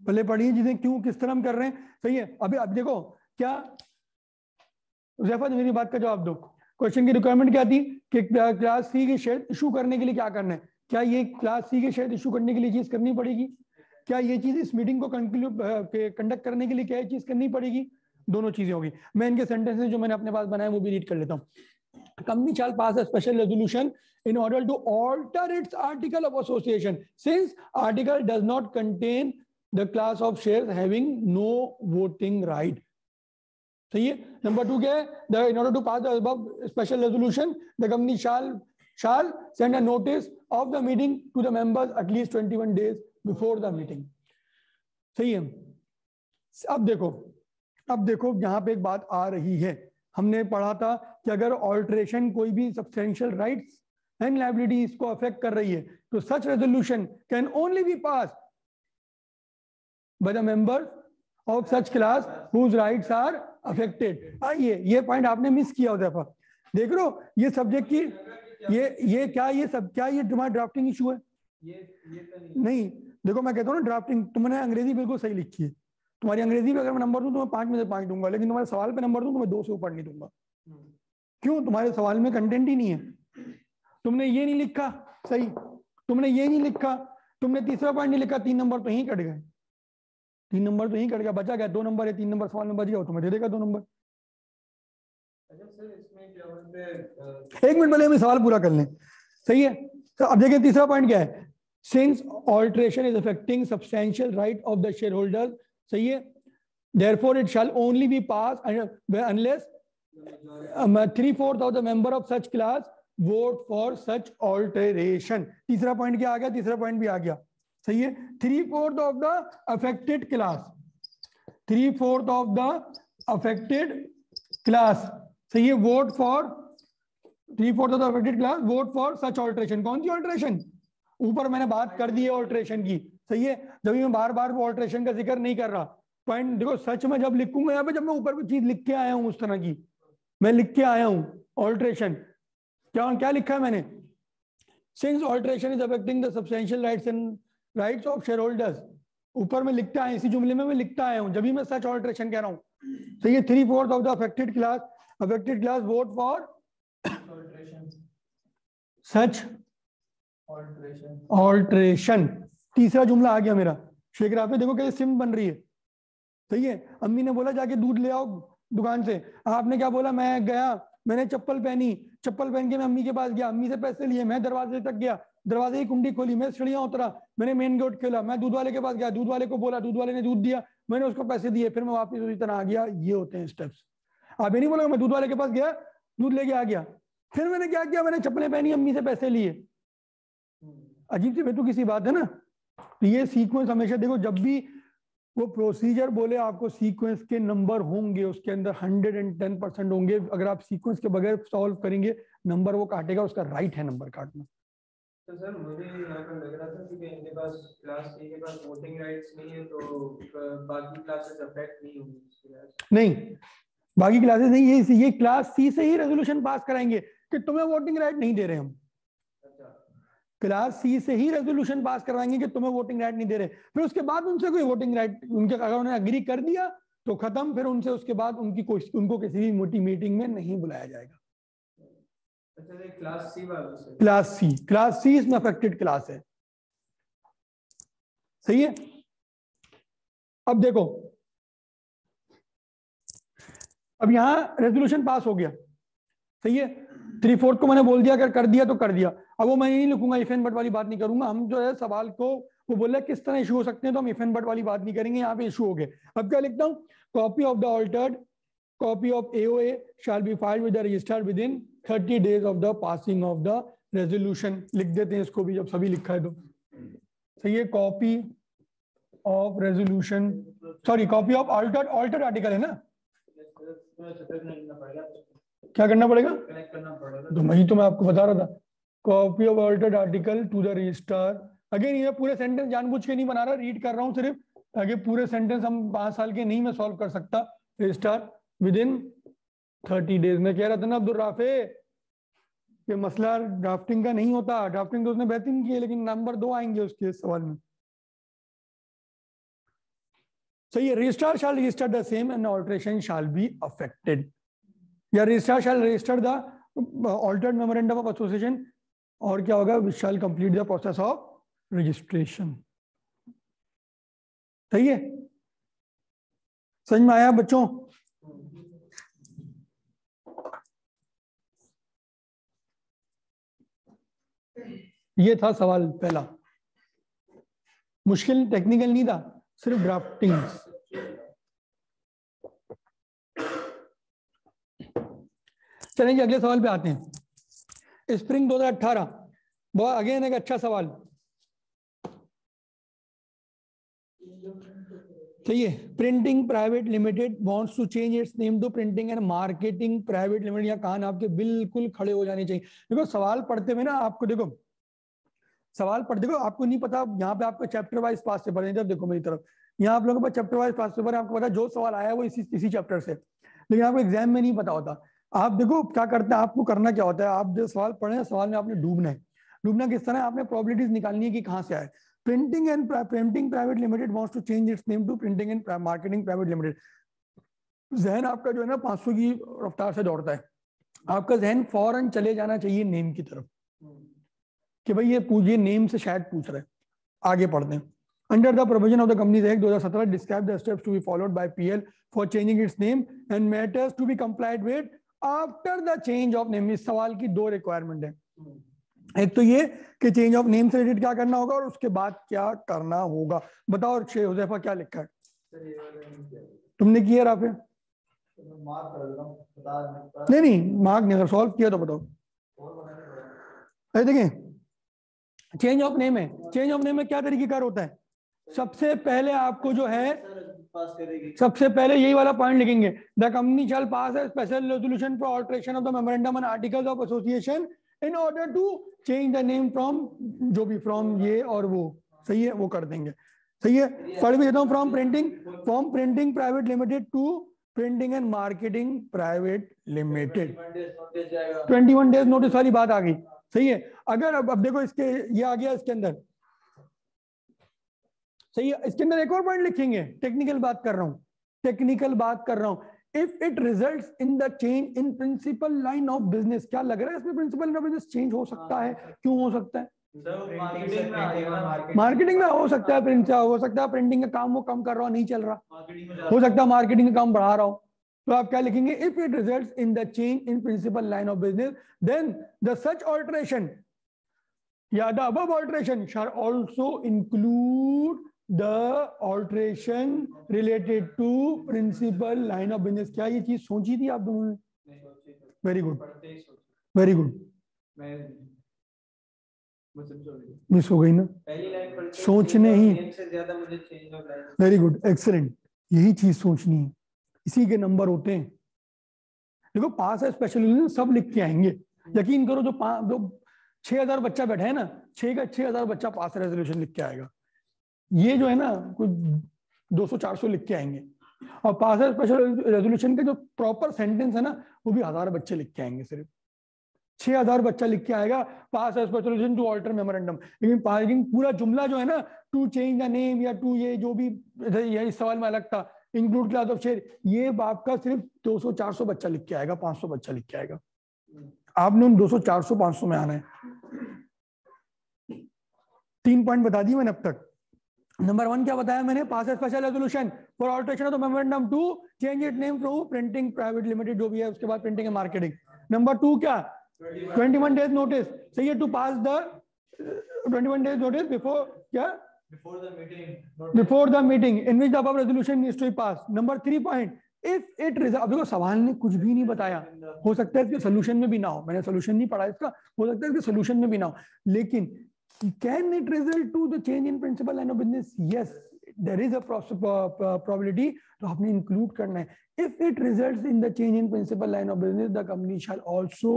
पहले पढ़िए जिसे क्यों, किस तरह हम कर रहे हैं? सही है, अभी, अब देखो, क्या हुजैफा मेरी बात का जवाब दो। क्वेश्चन की रिक्वायरमेंट क्या थी? कि क्लास सी के शेयर इशू करने के लिए क्या करना है? क्या ये क्लास सी के शेयर इशू करने के लिए चीज़ करनी पड़ेगी? क्या ये चीज़ इस मीटिंग को कंडक्ट करने के लिए क्या चीज़ करनी पड़ेगी? दोनों चीज़ें होगी। मैं इनके सेंटेंसेस जो मैंने अपने पास बनाए वो भी रीड कर लेता हूँ। Company shall pass a special resolution in order to alter its article of association. Since article does not contain the class of shares having no voting right. सही है? नंबर टू क्या है? The in order to pass the special resolution the company shall shall send a notice of the meeting to the members at least 21 days before the meeting सही है? अब देखो अब देखो, यहाँ पे एक बात आ रही है। हमने पढ़ा था कि अगर ऑल्ट्रेशन कोई भी सब्सटेंशियल राइट्स एंड लाइबिलिटी इसको अफेक्ट कर रही है तो such resolution can only be pass by the members of such class whose rights are affected आइए ये पॉइंट आपने मिस किया उदयफा देख लो ये सब्जेक्ट की ये ये क्या ये सब क्या ये तुम्हारा ड्राफ्टिंग इशू है? ये ये तो नहीं, नहीं देखो मैं कहता हूँ ना ड्राफ्टिंग तुमने अंग्रेज़ी बिल्कुल सही लिखी है। तुम्हारी अंग्रेज़ी में अगर मैं नंबर दूँ तो मैं पाँच में से पाँच दूँगा लेकिन तुम्हारे सवाल पे नंबर दूँ तो मैं दो से ऊपर नहीं दूँगा। क्यों? तुम्हारे सवाल में कंटेंट ही नहीं है। तुमने ये नहीं लिखा, सही। तुमने ये नहीं लिखा, तुमने तीसरा पॉइंट नहीं लिखा, तीन नंबर तो ही कट गए। तीन नंबर तो ही कट गया, बचा गया दो नंबर है, तीन नंबर सवाल में बच गया तो मैं दे देगा दो नंबर एक मिनट पहले हमें सवाल पूरा कर लें। सही है? तो अब देखिए तीसरा पॉइंट क्या है? Since alteration is affecting substantial right of the share holder सही है? Therefore, it shall only be passed, unless three fourth of the member of such class vote for such alteration. तीसरा पॉइंट क्या आ गया? तीसरा point भी आ गया। सही है? Three fourth of the affected class three fourth of the affected class सही है? Vote for three fourth of the affected class vote for such alteration कौन सी ऑल्ट्रेशन ऊपर मैंने बात कर दी है ऑल्ट्रेशन की। सही है? जब मैं बार बार ऑल्ट्रेशन का ज़िक्र नहीं कर रहा। पॉइंट देखो, सच में जब लिखूँगा, यहाँ पे जब मैं ऊपर कोई चीज़ लिख के आया हूँ उस तरह की। मैं लिख के आया हूँ ऑल्ट्रेशन क्या क्या लिखा है मैंने? Since alteration is affecting the substantial rights and rights of share holders ऊपर में लिखता है इसी जुमले में मैं लिखता आया हूँ जब भी मैं सच ऑल्ट्रेशन कह रहा हूँ। तो ये three fourth of the affected class affected class vote for such alteration तीसरा जुमला आ गया मेरा। शेख राफे देखो कैसे सिम बन रही है। सही है? अम्मी ने बोला जाके दूध ले आओ। दुकान से। आपने क्या बोला? मैं गया, मैंने चप्पल पहनी। चप्पल पहन के मैं अम्मी के पास गया। अम्मी से पैसे लिए, मैं दरवाजे तक गया। दरवाजे की कुंडी खोली, मैं सीढ़ियाँ उतरा। मैंने मेन गेट खोला। मैं दूध वाले के पास गया। दूध वाले को बोला दूध वाले ने दूध दिया। मैंने उसको पैसे दिए। फिर मैं वापस उसी तरह आ गया। ये होते हैं स्टेप्स आप ये नहीं बोला मैं दूध वाले के पास गया, दूध लेके आ गया। फिर मैंने क्या किया? मैंने चप्पलें पहनी, अम्मी से पैसे लिए। अजीब सी बेतु किसी बात है ना? तो ये सीक्वेंस हमेशा देखो, जब भी वो प्रोसीजर बोले आपको सीक्वेंस के नंबर होंगे उसके अंदर हंड्रेड एंड टेन परसेंट होंगे। अगर आप सीक्वेंस के बगैर सॉल्व करेंगे नंबर वो काटेगा उसका राइट है नंबर काटना। तो सर मुझे यहाँ पर लग रहा था कि इनके पास क्लास सी के पास वोटिंग राइट्स नहीं है तो बाकी क्लासेस अफेक्ट नहीं होंगी नहीं बाकी क्लासेस नहीं ये ये क्लास सी से ही रेजोल्यूशन पास कराएँगे कि तुम्हें वोटिंग राइट नहीं दे रहे हम। क्लास सी से ही रेजोल्यूशन पास करवाएँगे कि तुम्हें वोटिंग राइट नहीं दे रहे। फिर उसके बाद उनसे कोई वोटिंग राइट उनके अगर उन्होंने अग्री कर दिया तो खत्म। फिर उनसे उसके बाद उनकी कोई उनको किसी भी मोटी मीटिंग में नहीं बुलाया जाएगा। Class C. Class C class C इसमें अफेक्टेड क्लास है। सही है? अब देखो। अब यहाँ रेजोल्यूशन पास हो गया। सही है? थ्री फोर्थ को मैंने बोल दिया अगर कर दिया तो कर दिया। अब वो मैं नहीं लिखूँगा इफ़ एन बट वाली बात नहीं करूँगा। हम जो है, सवाल को, वो बोल किस तरह इशू हो सकते हैं तो हम इफ़ एन बट वाली बात नहीं करेंगे, यहाँ पे इशू हो गए। अब क्या लिखता हूँ? Copy of the altered copy of a shall be filed with register within thirty days of the passing of the resolution लिख देते हैं इसको भी, जब सभी लिखा है तो। सही है copy of resolution sorry copy of altered altered article है ना? क्या करना पड़ेगा? तो वही तो मैं आपको बता रहा था। Copy of altered article to the registrar again ये पूरे सेंटेंस जानबूझ के नहीं बना रहा रीड कर रहा हूँ सिर्फ़, ताकि पूरे सेंटेंस हम पाँच साल के नहीं मैं सॉल्व कर सकता registrar within thirty days में कह रहा था ना, अब्दुल राफे कि मसला ड्राफ्टिंग का नहीं होता। ड्राफ्टिंग तो उसने बेहतरीन की है लेकिन नंबर दो आएँगे उसके सवाल में। सही है registrar shall register the same and alteration shall be affected या registrar shall register the altered memorandum of association और क्या होगा? Which shall complete the process of registration सही है? समझ में आया बच्चों? ये था सवाल पहला। मुश्किल टेक्निकल नहीं था, सिर्फ़ ड्राफ्टिंग चलेंगे अगले सवाल पे आते हैं। स्प्रिंग 2018 बहुत अगेन एक अच्छा सवाल। सही है printing private limited wants to change its name to printing and marketing private limited या कान आपके बिल्कुल खड़े हो जाने चाहिए। देखो, सवाल पढ़ते हुए ना आपको देखो, सवाल पढ़ देखो आपको नहीं पता, यहाँ पे आपको चैप्टर वाइज पास पेपर है जब देखो मेरी तरफ़। यहाँ आप लोगों के पास चैप्टर वाइज पास पेपर है, आपको पता जो सवाल आया वो इसी इसी चैप्टर से। लेकिन आपको एग्ज़ाम में नहीं पता होता। आप देखो क्या करते हैं, आपको करना क्या होता है? आप जो सवाल पढ़े सवाल में आपने डूबना है। डूबना किस तरह आपने प्रॉबिलिटीज निकालनी है कि कहाँ से आए printing and printing private limited wants to change its name to printing and marketing private limited जहन आपका जो है ना 500 की रफ्तार से दौड़ता है। आपका जहन फ़ौरन चले जाना चाहिए नेम की तरफ़। कि भाई ये पूछिए नेम से शायद पूछ रहे आगे पढ़ते हैं। Under the provision of the companies act 2017 describe the steps to be followed by PL for changing its name and matters to be complied with after the change of name इस सवाल की दो रिक्वायरमेंट है। एक तो ये कि change of name से रिलेटेड क्या करना होगा और उसके बाद क्या करना होगा। बताओ शेख हुजैफा क्या लिखा है? तुमने किया राफे? नहीं नहीं मार्क नहीं अगर सॉल्व किया तो बताओ। अरे देखिए चेंज ऑफ़ नेम है। चेंज ऑफ़ नेम में क्या तरीके कार होता है? सबसे पहले आपको जो है सबसे पहले यही वाला पॉइंट लिखेंगे। द कंपनी शैल पास है special resolution for alteration of the memorandum and articles of association in order to change the name from जो भी फ्रॉम ये और वो। सही है? वो कर देंगे। सही है? पढ़ भी देता हूँ। From printing from printing private limited to printing and marketing private limited twenty one days notice वाली बात आ गई। सही है? अगर अब अब देखो इसके ये आ गया इसके अंदर। सही है? इसके अंदर एक और पॉइंट लिखेंगे। टेक्निकल बात कर रहा हूँ। टेक्निकल बात कर रहा हूँ। If it result in the change in principle line of business क्या लग रहा है इसमें principle line of business change हो सकता है? क्यों हो सकता है? मार्केटिंग में हो सकता है प्रिंट हो सकता है प्रिंटिंग का काम वो कम कर रहा हो नहीं चल रहा। हो सकता है मार्केटिंग का काम बढ़ा रहा हो। तो आप क्या लिखेंगे? If it result in the change in principle line of business then the such alteration या the above alteration shall also include the alteration related to principle line of business क्या ये चीज़ सोची थी आप दोनों ने? Very good very good miss हो गई ना? सोचने ही। वेरी गुड एक्सलेंट यही चीज़ सोचनी है। इसी के नंबर होते हैं। देखो पास है स्पेशल सब लिख के आएँगे। यकीन करो जो जो छह हज़ार बच्चा बैठा है ना छह का छह हज़ार बच्चा पास रेजोल्यूशन लिख के आएगा। ये जो है ना, कुछ दो सौ चार सौ लिख के आएँगे। और पास स्पेशल रेजोल्यूशन के जो प्रॉपर सेंटेंस है ना, वो भी हज़ार बच्चे लिख के आएँगे सिर्फ़। छह हज़ार बच्चा लिख के आएगा, पास है स्पेशल टू ऑल्टर मेमोरेंडम लेकिन पार्किंग पूरा जुमला जो है ना टू चेंज द नेम या टू ये जो भी इस सवाल में अलग था इंक्लूड क्लास ऑफ़ शेयर ये आपका सिर्फ़ 200 400 बच्चा लिख के आएगा 500 बच्चा लिख के आएगा। आपने उन 200 400 500 में आना है। तीन पॉइंट बता दिए मैंने अब तक। नंबर वन क्या बताया मैंने? Pass special resolution for alteration of memorandum to change it name to printing private limited जो भी है उसके बाद printing and marketing number two क्या? 21 डेज़ नोटिस सही है to pass the 21 days notice before क्या? Before the meeting before. The meeting in which the above resolution needs to be passed. Number 3 point if it अब देखो सवाल ने कुछ भी नहीं बताया। हो सकता है इसके सोल्यूशन में भी ना हो। मैंने सोल्यूशन नहीं पढ़ा इसका। हो सकता है इसके सोल्यूशन में भी ना हो। लेकिन can it result to the change in principle line of business yes there is a probability तो आपने इंक्लूड करना है if it results in the change in principal line of business the company shall also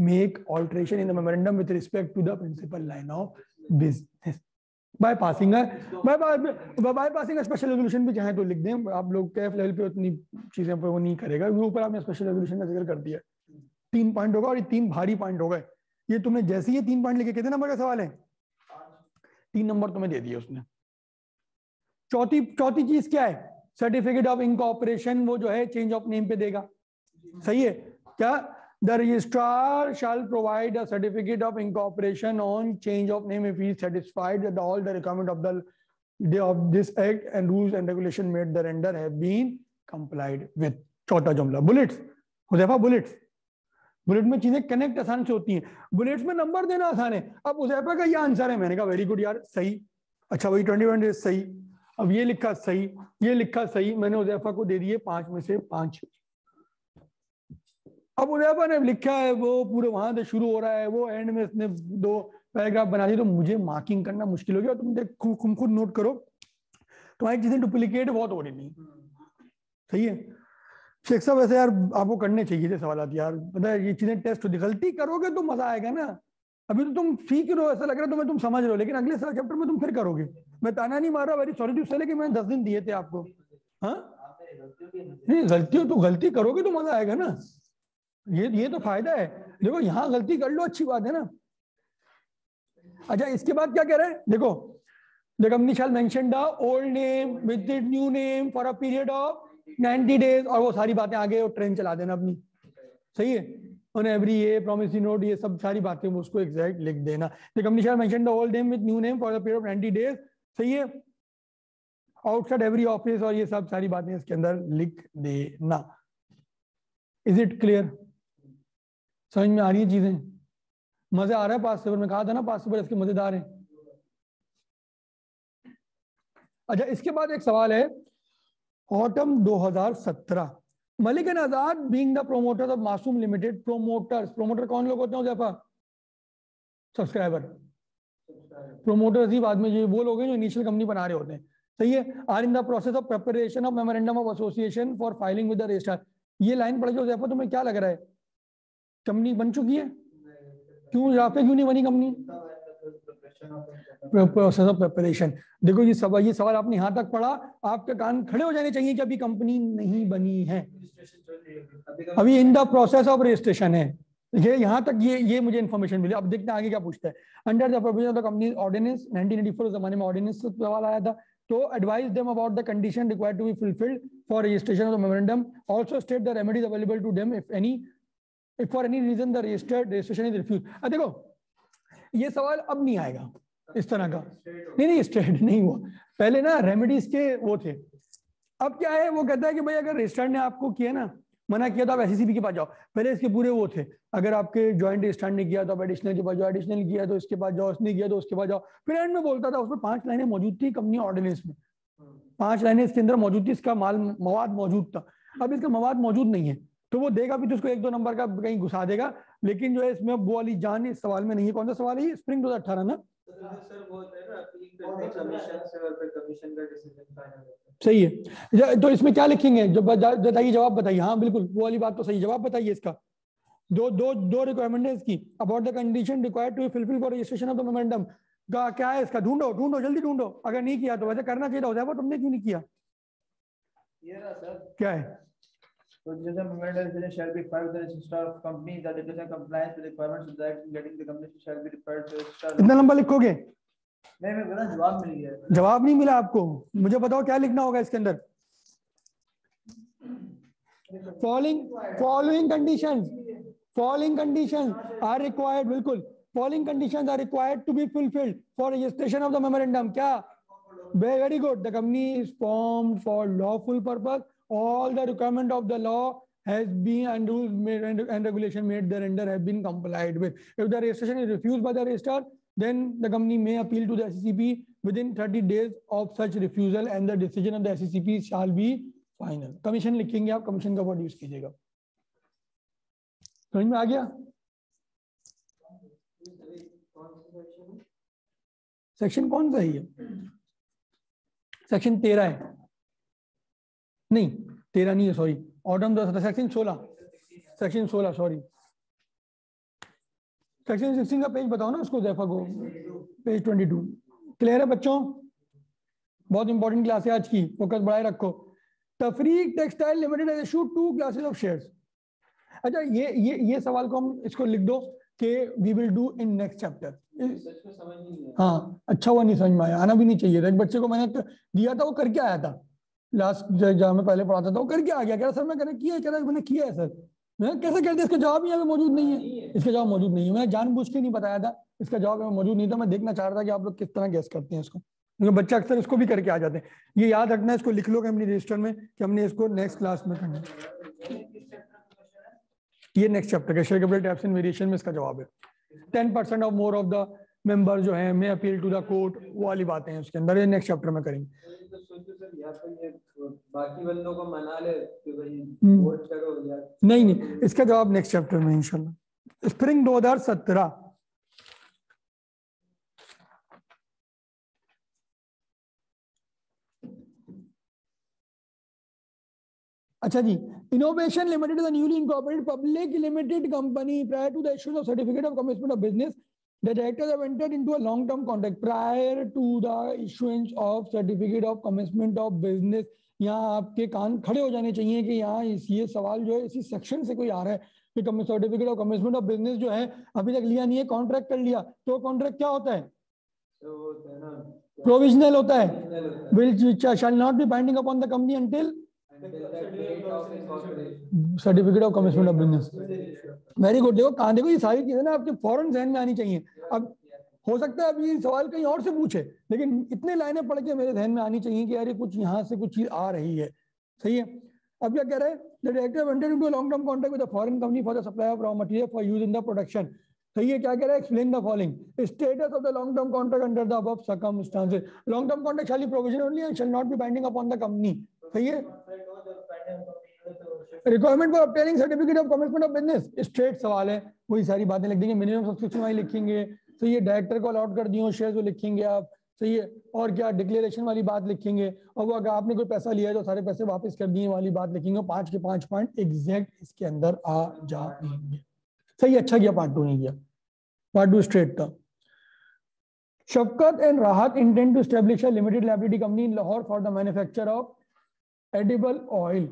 make alteration in the memorandum with respect to the principal line of business by passing a by by by passing a special resolution भी चाहे तो लिख दें आप लोग Kaif level पे उतनी चीज़ें पे वो नहीं करेगा वो ऊपर आपने स्पेशल रेजोल्यूशन का ज़िक्र कर दिया तीन पॉइंट होगा और ये तीन भारी पॉइंट हो गए ये तुमने जैसे ही ये तीन पॉइंट लिखे कितने नंबर का सवाल है तीन नंबर तो तुम्हें दे दिया उसने। चौथी चौथी चीज़ क्या है? सर्टिफिकेट ऑफ़ इनकॉपरेशन वो जो है चेंज ऑफ़ नेम पे देगा। सही है? क्या? The registrar shall provide certificate of incorporation on change of name if satisfied all the requirement of this act and rule and regulation made thereunder है चौथा जुमला बुलेट्स बुलेट्स बुलेट में चीज़ें कनेक्ट आसान से होती हैं। बुलेट्स में नंबर देना आसान है। अब हुजैफा का ये आंसर है? मैंने कहा वेरी गुड यार सही। अच्छा वही ट्वेंटी वन डेज़ सही। अब ये लिखा सही। ये लिखा सही। मैंने हुजैफा को दे दिए पाँच में से पाँच। अब उदयपा ने लिखा है वो पूरे वहाँ से शुरू हो रहा है वो एंड में इसने दो पैराग्राफ बना दिए तो मुझे मार्किंग करना मुश्किल हो गया। तुम देख खुद खुद नोट करो तुम्हारी चीज़ें डुप्लीकेट बहुत हो रही नहीं सही है? शेख साहब, वैसे यार आपको करने चाहिए थे सवाल यार। पता है, ये चीज़ें टेस्ट होती, गलती करोगे तो मज़ा आएगा ना। अभी तो तुम सीख रहे हो, ऐसा लग रहा है तुम्हें तुम समझ रहे हो, लेकिन अगले चैप्टर में तुम फिर करोगे। मैं ताना नहीं मार वेरी सॉरी टू से लेकिन मैंने दस दिन दिए थे आपको। हाँ? नहीं गलती हो तो गलती करोगे तो मज़ा आएगा ना। ये ये तो फ़ायदा है। देखो, यहाँ गलती कर लो, अच्छी बात है ना। अच्छा इसके बाद क्या कह रहे हैं? देखो the company shall name, with the new name for a period of 90 days, और वो सारी बातें आगे और ट्रेन चला देना अपनी। सही है? on every ये promise note, ये सब सारी बातें वो उसको एग्जैक्ट लिख देना। the company shall mention the old name with new name for a period of 90 days सही है? आउटसाइड एवरी ऑफ़िस और ये सब सारी बातें इसके अंदर लिख देना। इज़ इट क्लियर समझ में आ रही है चीज़ें? मज़े आ रहा है पास पेपर में? कहा था ना पास पेपर इसके मज़ेदार है। अच्छा इसके बाद एक सवाल है। Autumn 2017 Malik N Azad being the promoter of Masoom limited promoters promoter कौन लोग होते हैं जैफा सब्सक्राइबर प्रोमोटर्स ही बाद में ये वो लोग हैं जो इनिशियल कंपनी बना रहे होते हैं। सही है? Are in the process of preparation of memorandum of association for filing with the registrar ये लाइन पढ़ जो जैफा तुम्हें क्या लग रहा है? कंपनी बन चुकी है? क्यों? यहाँ पे क्यों नहीं बनी कंपनी प्रोसेस ऑफ़ प्रिपरेशन देखो ये सब ये सवाल आपने यहाँ तक पढ़ा आपके कान खड़े हो जाने चाहिए कि अभी कंपनी नहीं बनी है। अभी। In the process of registration है। ये यहाँ तक ये ये मुझे इन्फॉर्मेशन मिली। अब देखते हैं आगे क्या पूछता है। Under the provision of the company ordinance 1984 जमाने में ऑर्डिनेंस से सवाल आया था। तो advise them about the condition required to be fulfilled for registration of the memorandum also state the remedies available to them if any for any reason the registered registration is refused. अब देखो ये सवाल अब नहीं आएगा इस तरह का। नहीं नहीं स्ट्रेट नहीं हुआ। पहले ना रेमेडीज के वो थे। अब क्या है, वो कहता है कि भाई अगर रजिस्टर्ड ने आपको किया ना, मना किया तो आप एससीसीबी के पास जाओ। पहले इसके पूरे वो थे। अगर आपके ज्वाइंट रजिस्टर्ड ने किया तो आप एडिशनल के पास जाओ एडिशनल किया तो इसके पास जाओ, उसने किया तो उसके पास जाओ। फिर एंड में बोलता था, उसमें पाँच लाइनें मौजूद थी कंपनी ऑर्डिनेंस में। पाँच लाइनें इसके अंदर मौजूद थी, इसका माल, मवाद मौजूद था। अब इसका मवाद मौजूद नहीं है। तो वो देगा भी तो उसको एक दो नंबर का कहीं घुसा देगा। लेकिन जो है इसमें वो वाली जान इस सवाल में नहीं है। कौन सा सवाल है स्प्रिंग दो अठारह ना? सही है। तो इसमें क्या लिखेंगे? जो बताइए जवाब बताइए। हाँ बिल्कुल वो वाली बात तो सही जवाब बताइए इसका। दो दो दो रिक्वायरमेंट है इसकी। About the condition required to fulfil for registration of the momentum का क्या है इसका? ढूंढो ढूंढो जल्दी ढूंढो। अगर नहीं किया तो वैसे करना चाहिए था। तुमने क्यों नहीं किया? क्या है? So this amendment shall be filed with the register of company that declaration compliance with requirements of the act getting the company shall be referred to register. इतना लंबा लिखोगे नहीं मैं बता जवाब मिल गया जवाब नहीं मिला आपको मुझे बताओ क्या लिखना होगा इसके अंदर following following conditions following conditions are required बिल्कुल following conditions are required to be fulfilled for registration of the memorandum क्या very good the company is formed for lawful purpose all the requirement of the law has been and rules made and, and regulation made thereunder have been complied with. If the registration is refused by the registrar, then the company may appeal to the SCCP within 30 days of such refusal and the decision of the SCCP shall be final. Commission लिखेंगे आप commission का word use कीजिएगा समझ में आ गया section कौन सा है ये सेक्शन तेरह है नहीं तेरह नहीं है सॉरी दस सेक्शन सोलह. सेक्शन सोलह सॉरी सेक्शन सिक्सटीन का पेज बताओ ना उसको जैफा को. पेज ट्वेंटी टू क्लियर है बच्चों? बहुत इंपॉर्टेंट क्लास है आज की. फोकस बढ़ाए रखो. तफरीक textile limited has issued two classes of shares अच्छा ये ये ये सवाल को हम इसको लिख दो कि we will do in next chapter हाँ अच्छा हुआ नहीं समझ में आया। आना भी नहीं चाहिए था। एक बच्चे को मैंने दिया था वो करके आया था। लास्ट जहाँ में पहले पढ़ाता था वो करके आ गया। कह रहा सर मैं कह रहा किया कह रहा मैंने किया है सर। मैं कैसे कहते इसका जवाब यहाँ पे मौजूद नहीं है। इसका जवाब मौजूद नहीं है। मैंने जानबूझ के नहीं बताया था इसका जवाब मौजूद नहीं था। मैं देखना चाह रहा था कि आप लोग किस तरह गैस करते हैं इसको। क्योंकि बच्चा अक्सर इसको भी करके आ जाते हैं। ये याद रखना है इसको लिख लो अपनी रजिस्टर में कि हमने इसको नेक्स्ट क्लास में करना ये नेक्स्ट चैप्टर का share capital types and variation में इसका जवाब है। Ten percent of more of the member जो है, may appeal to the court वो वाली बातें हैं उसके अंदर नेक्स्ट चैप्टर में करेंगे। नहीं नहीं, इसका जवाब नेक्स्ट चैप्टर में इंशाल्लाह। स्प्रिंग 2017 अच्छा जी innovation limited newly incorporated public limited company prior to the issues of certificate of commitment of business the directors have entered into a long term contract prior to the issuance of certificate of commencement of business. यहाँ आपके कान खड़े हो जाने चाहिए कि यहाँ इस ये सवाल जो है इसी सेक्शन से कोई आ रहा है कि certificate of commitment of business जो है अभी तक लिया नहीं है कॉन्ट्रैक्ट कर लिया। तो कॉन्ट्रैक्ट क्या होता है? प्रोविजनल होता है। Final होता है। Which shall not be binding upon the company until certificate of commitment of business very good देखो कहाँ देखो ये सारी चीज़ें ना आपके फॉरन जहन में आनी चाहिए। अब हो सकता है अभी सवाल कहीं और से पूछे लेकिन इतने लाइनें पढ़ के मेरे ध्यान में आनी चाहिए कि यार ये कुछ यहाँ से कुछ चीज़ आ रही है। सही है? अब क्या कह रहे हैं? The director entered into long term contract with foreign company for the supply of raw material for use in the production सही है? क्या कह रहा है? Explain the following status of the long term contract under the above circumstances long term contract shall provision only and shall not be binding upon the company सही है? Requirement for obtaining certificate of commitment of business straight सवाल है। वही सारी बातें लिख देंगे। Minimum subscription वाली लिखेंगे। सही है? डायरेक्टर को अलॉट कर दियो। शेयर वो लिखेंगे आप। सही है? और क्या? डिक्लेरेशन वाली बात लिखेंगे। और वो अगर आपने कोई पैसा लिया है तो सारे पैसे वापस कर दिए वाली बात लिखेंगे। पाँच के पाँच पॉइंट एग्जैक्ट इसके अंदर आ जाएँगे सही अच्छा किया। पार्ट टू नहीं किया। पार्ट टू स्ट्रेट था। Shafqat and Rahat intent to establish limited liability company in Lahore for the manufacture of edible oil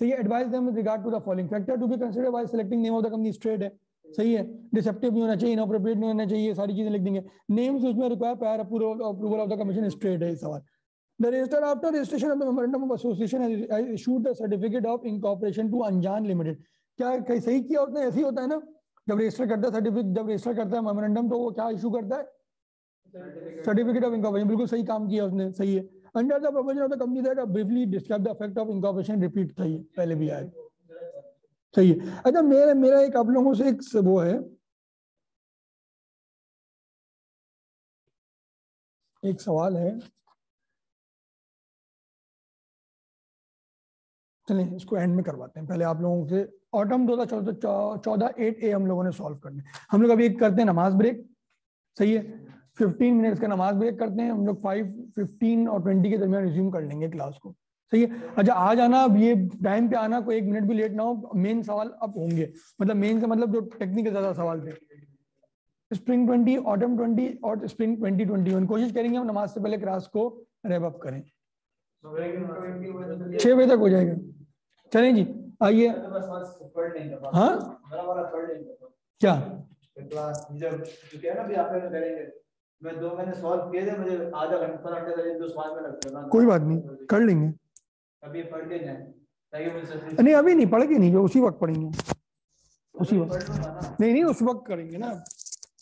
so ये advise them with regard to the following factor to be considered while selecting name of the company straight है सही है deceptive नहीं होना चाहिए inappropriate नहीं होना चाहिए सारी चीज़ें लिख देंगे नेम्स उसमें require prior approval of the commission straight है सवाल The register after registration of the memorandum of association has issued the certificate of incorporation to Anjan Limited. क्या कहीं सही किया उसने ऐसे ही होता है ना जब रजिस्टर करता है सर्टिफिकेट जब रजिस्टर करता है मेमोरेंडम तो वो क्या इशू करता है सर्टिफिकेट ऑफ़ इनकॉर्पोरेशन बिल्कुल सही काम किया उसने सही है under the provision of the company that briefly describe the effect of incorporation repeat था ये पहले भी आया सही है। अच्छा मेरा मेरा एक आप लोगों से एक वो है। एक सवाल है। चलिए इसको एंड में करवाते हैं। पहले आप लोगों से ऑटम दो हज़ार चौदह एट ए हम लोगों ने सॉल्व करने। हम लोग अभी एक करते हैं नमाज़ ब्रेक सही है? फिफ्टीन मिनट्स का नमाज़ ब्रेक करते हैं हम लोग फाइव फिफ्टीन और ट्वेंटी के दरमियान रिज्यूम कर लेंगे क्लास को। सही है? अच्छा आज आना अब ये टाइम पे आना कोई एक मिनट भी लेट ना हो मेन सवाल अब होंगे। मतलब मेन से मतलब जो टेक्निकल ज़्यादा सवाल थे। स्प्रिंग ट्वेंटी ऑटम ट्वेंटी और स्प्रिंग ट्वेंटी ट्वेंटी वन कोशिश करेंगे हम नमाज़ से पहले क्लास को रेप अप करें। छह बजे तक हो जाएगा। चलें जी आइए। हाँ? क्या? मैं दो महीने सॉल्व किए थे मुझे आधा घंटा घंटे सवाल में लगते हैं कोई बात नहीं कर लेंगे। अभी पढ़ के जाए ताकि मुझे नहीं अभी नहीं पढ़ेंगे नहीं जो उसी वक्त पढ़ेंगे। उसी वक्त। पढ़ नहीं नहीं उस वक्त करेंगे ना।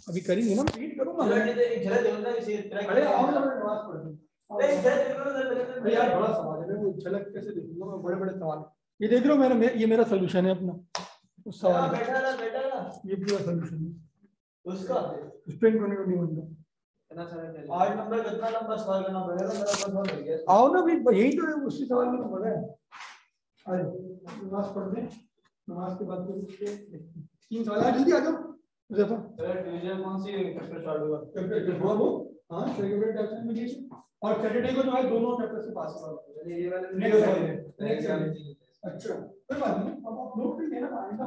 अभी करेंगे ना रीड करूँगा। झलक दे ना इसे अरे आओ ना नमाज़ पढ़। दूँ। नहीं झलक दे ना अरे यार बड़ा सवाल है मैं वो झलक कैसे देखूँगा? मैं बड़े बड़े सवाल। ये देख रहे हो ये मेरा सोल्यूशन है अपना। उस सवाल का ये पूरा सोल्यूशन है। उसका। स्प्रिंग का आठ नंबर कितना नंबर सवाल करना पड़ेगा? मेरा बस हो गया। आओ ना भी यही तो है उसी सवाल में तो मज़ा है नमाज़ पढ़ लें नमाज़ के बाद तीन सवाल आ जल्दी आ जाओ। जफा डिवीज़न कौन सी चैप्टर स्टार्ट होगा चैप्टर वो वो। हाँ सेक्रेटरी और सैटरडे को जो है दोनों चैप्टर से पास हुआ। ये वाले Next Sunday. Next एग्ज़ाम अच्छा कोई बात नहीं। अब आप नोट भी लेना आएगा।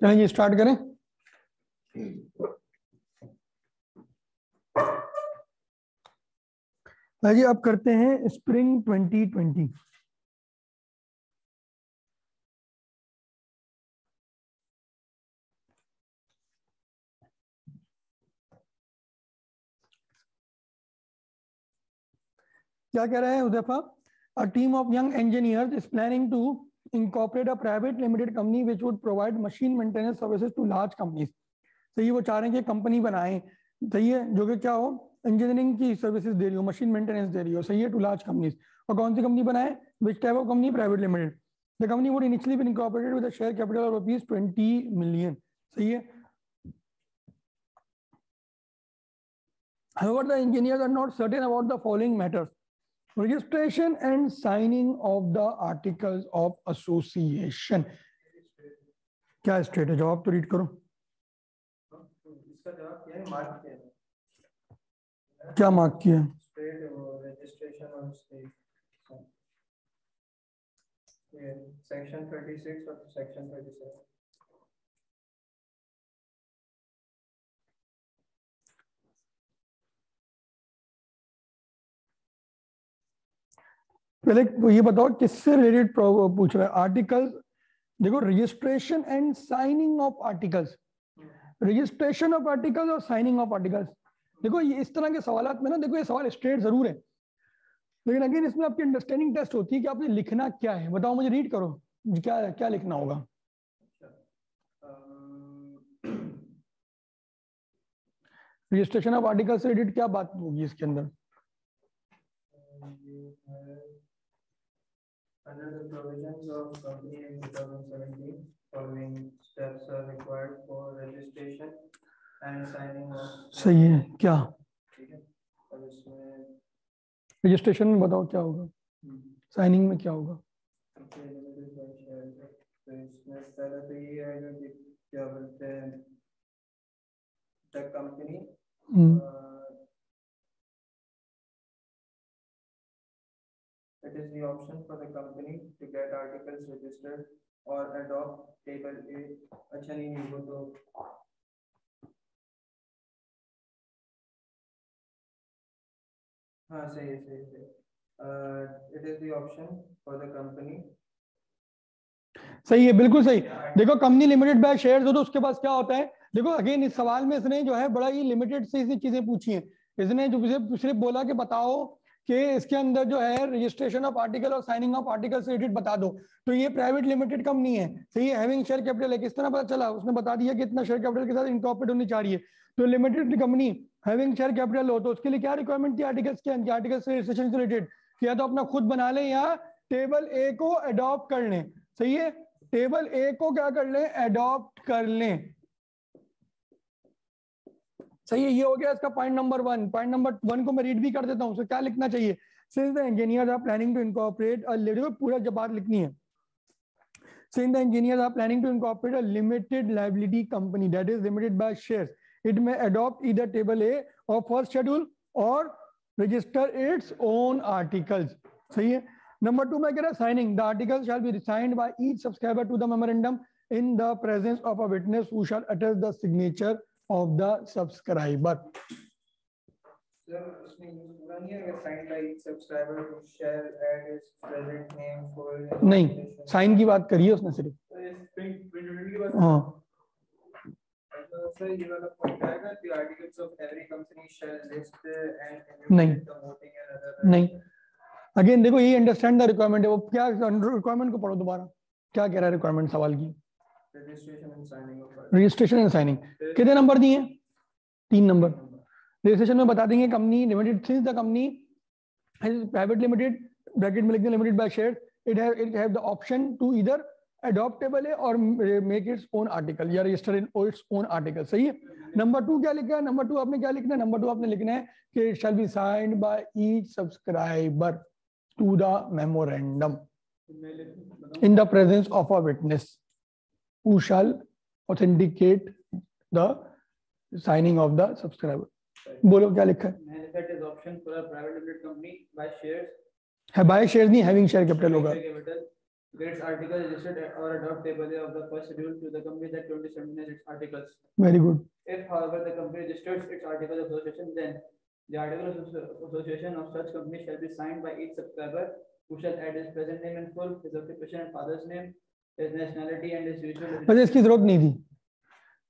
चलें जी स्टार्ट करें। जी अब करते हैं स्प्रिंग 2020 क्या कह रहे हैं उदफा a team of young engineers is planning to incorporate private limited limited company which would provide machine maintenance services to large companies. तो सही वो चाह रहे हैं कि कंपनी बनाए। सही है? जो कि क्या हो? इंजीनियरिंग की सर्विसेज़ दे रही हो मशीन मेंटेनेंस दे रही हो। सही है? टू लार्ज कंपनीज़ और कौन सी कंपनी बनाए? Which type of company private limited the company would initially be incorporated with share capital of rupees twenty million सही है? Engineer are not certain about the following matters registration and signing of the articles of association. क्या state है जवाब तो read करो। इसका जवाब क्या है मार्क किया है। क्या मार्क किया स्टेट रजिस्ट्रेशन और स्टेट ये सेक्शन 36 और सेक्शन 37 पहले ये बताओ किससे रिलेटेड पूछ रहा है? आर्टिकल्स देखो registration and signing of articles registration of articles और साइनिंग ऑफ़ आर्टिकल्स देखो, ये इस तरह के सवाल में ना, देखो, ये सवाल स्ट्रेट ज़रूर है। लेकिन अगेन, इसमें आपकी अंडरस्टैंडिंग टेस्ट होती है कि आपने लिखना क्या है। बताओ, मुझे रीड करो, क्या क्या लिखना होगा? रजिस्ट्रेशन ऑफ़ आर्टिकल से रिलेटेड क्या बात होगी इसके अंदर? Under the provisions of Company Act 2017, following steps are required for registration and signing of. सही है क्या ठीक है और इसमें रजिस्ट्रेशन में बताओ क्या होगा साइनिंग में क्या होगा है। तो इसमें पहले तो ये आएगा कि क्या बोलते हैं the company is the option for the company to get articles registered or adopt table A. अच्छा नहीं नहीं वो तो हाँ सही है सही है Uh, it is the option for the company सही है बिल्कुल सही। देखो कंपनी लिमिटेड बाय शेयर्स हो तो उसके पास क्या होता है? देखो अगेन इस सवाल में इसने जो है बड़ा ही लिमिटेड से इसी चीज़ें पूछी हैं। इसने जो सिर्फ़ बोला कि बताओ कि इसके अंदर जो है रजिस्ट्रेशन ऑफ़ आर्टिकल और साइनिंग ऑफ़ आर्टिकल रिलेटेड बता दो। तो ये प्राइवेट लिमिटेड कंपनी है। सही है? हैविंग शेयर कैपिटल है किस तरह पता चला, उसने बता दिया कि इतना शेयर कैपिटल के साथ इनकॉर्पोरेट होनी चाहिए। तो limited company having share capital हो तो उसके लिए क्या रिक्वायरमेंट थी आर्टिकल्स के आर्टिकल से रिलेटेड या तो अपना खुद बना लें या टेबल ए को अडॉप्ट कर लें। सही है? टेबल ए को क्या कर लें? अडॉप्ट कर लें। सही है, ये हो गया इसका point number one point number one को मैं रीड भी कर देता हूँ क्या लिखना चाहिए? Since the engineers are planning to incorporate a पूरा जब बात लिखनी है। Since the engineers are planning to incorporate a limited liability company that is limited by shares it may adopt either table A और फ़र्स्ट शेड्यूल और register its own articles सही है? Number two में कह रहा signing the article shall be signed by each subscriber to the memorandum in the presence of a witness who shall attest the signature of the subscriber. नहीं sign की बात करी उसने सिर्फ़। हाँ। नहीं। नहीं। अगेन देखो ये अंडरस्टैंड द रिक्वायरमेंट है। वो क्या रिक्वायरमेंट को पढ़ो दोबारा? क्या कह रहा है रिक्वायरमेंट सवाल की? रजिस्ट्रेशन एंड साइनिंग कितने नंबर दिए? तीन नंबर रजिस्ट्रेशन में बता देंगे company limited since the company private limited bracket में लिख दें limited by share it have it have the option to either adoptable है और मेक इट्स ओन आर्टिकल या register in its own article सही है? नंबर टू क्या लिखा है? नंबर टू आपने क्या लिखना है? नंबर टू आपने लिखना है कि it shall be signed by each subscriber to the memorandum in the presence of a witness. Who shall authenticate the signing of the subscriber बोलो क्या लिखा है Manifest is option for a private limited company by shares. है by share नहीं having share capital होगा Share capital Gets articles registered or adopt table of the first schedule to the company that twenty seventeen its articles. Very good If however the company registers its articles of association, then the articles of association of such company shall be signed by each subscriber who shall add his present name in full, his occupation and father's name, वैसे इसकी ज़रूरत नहीं थी।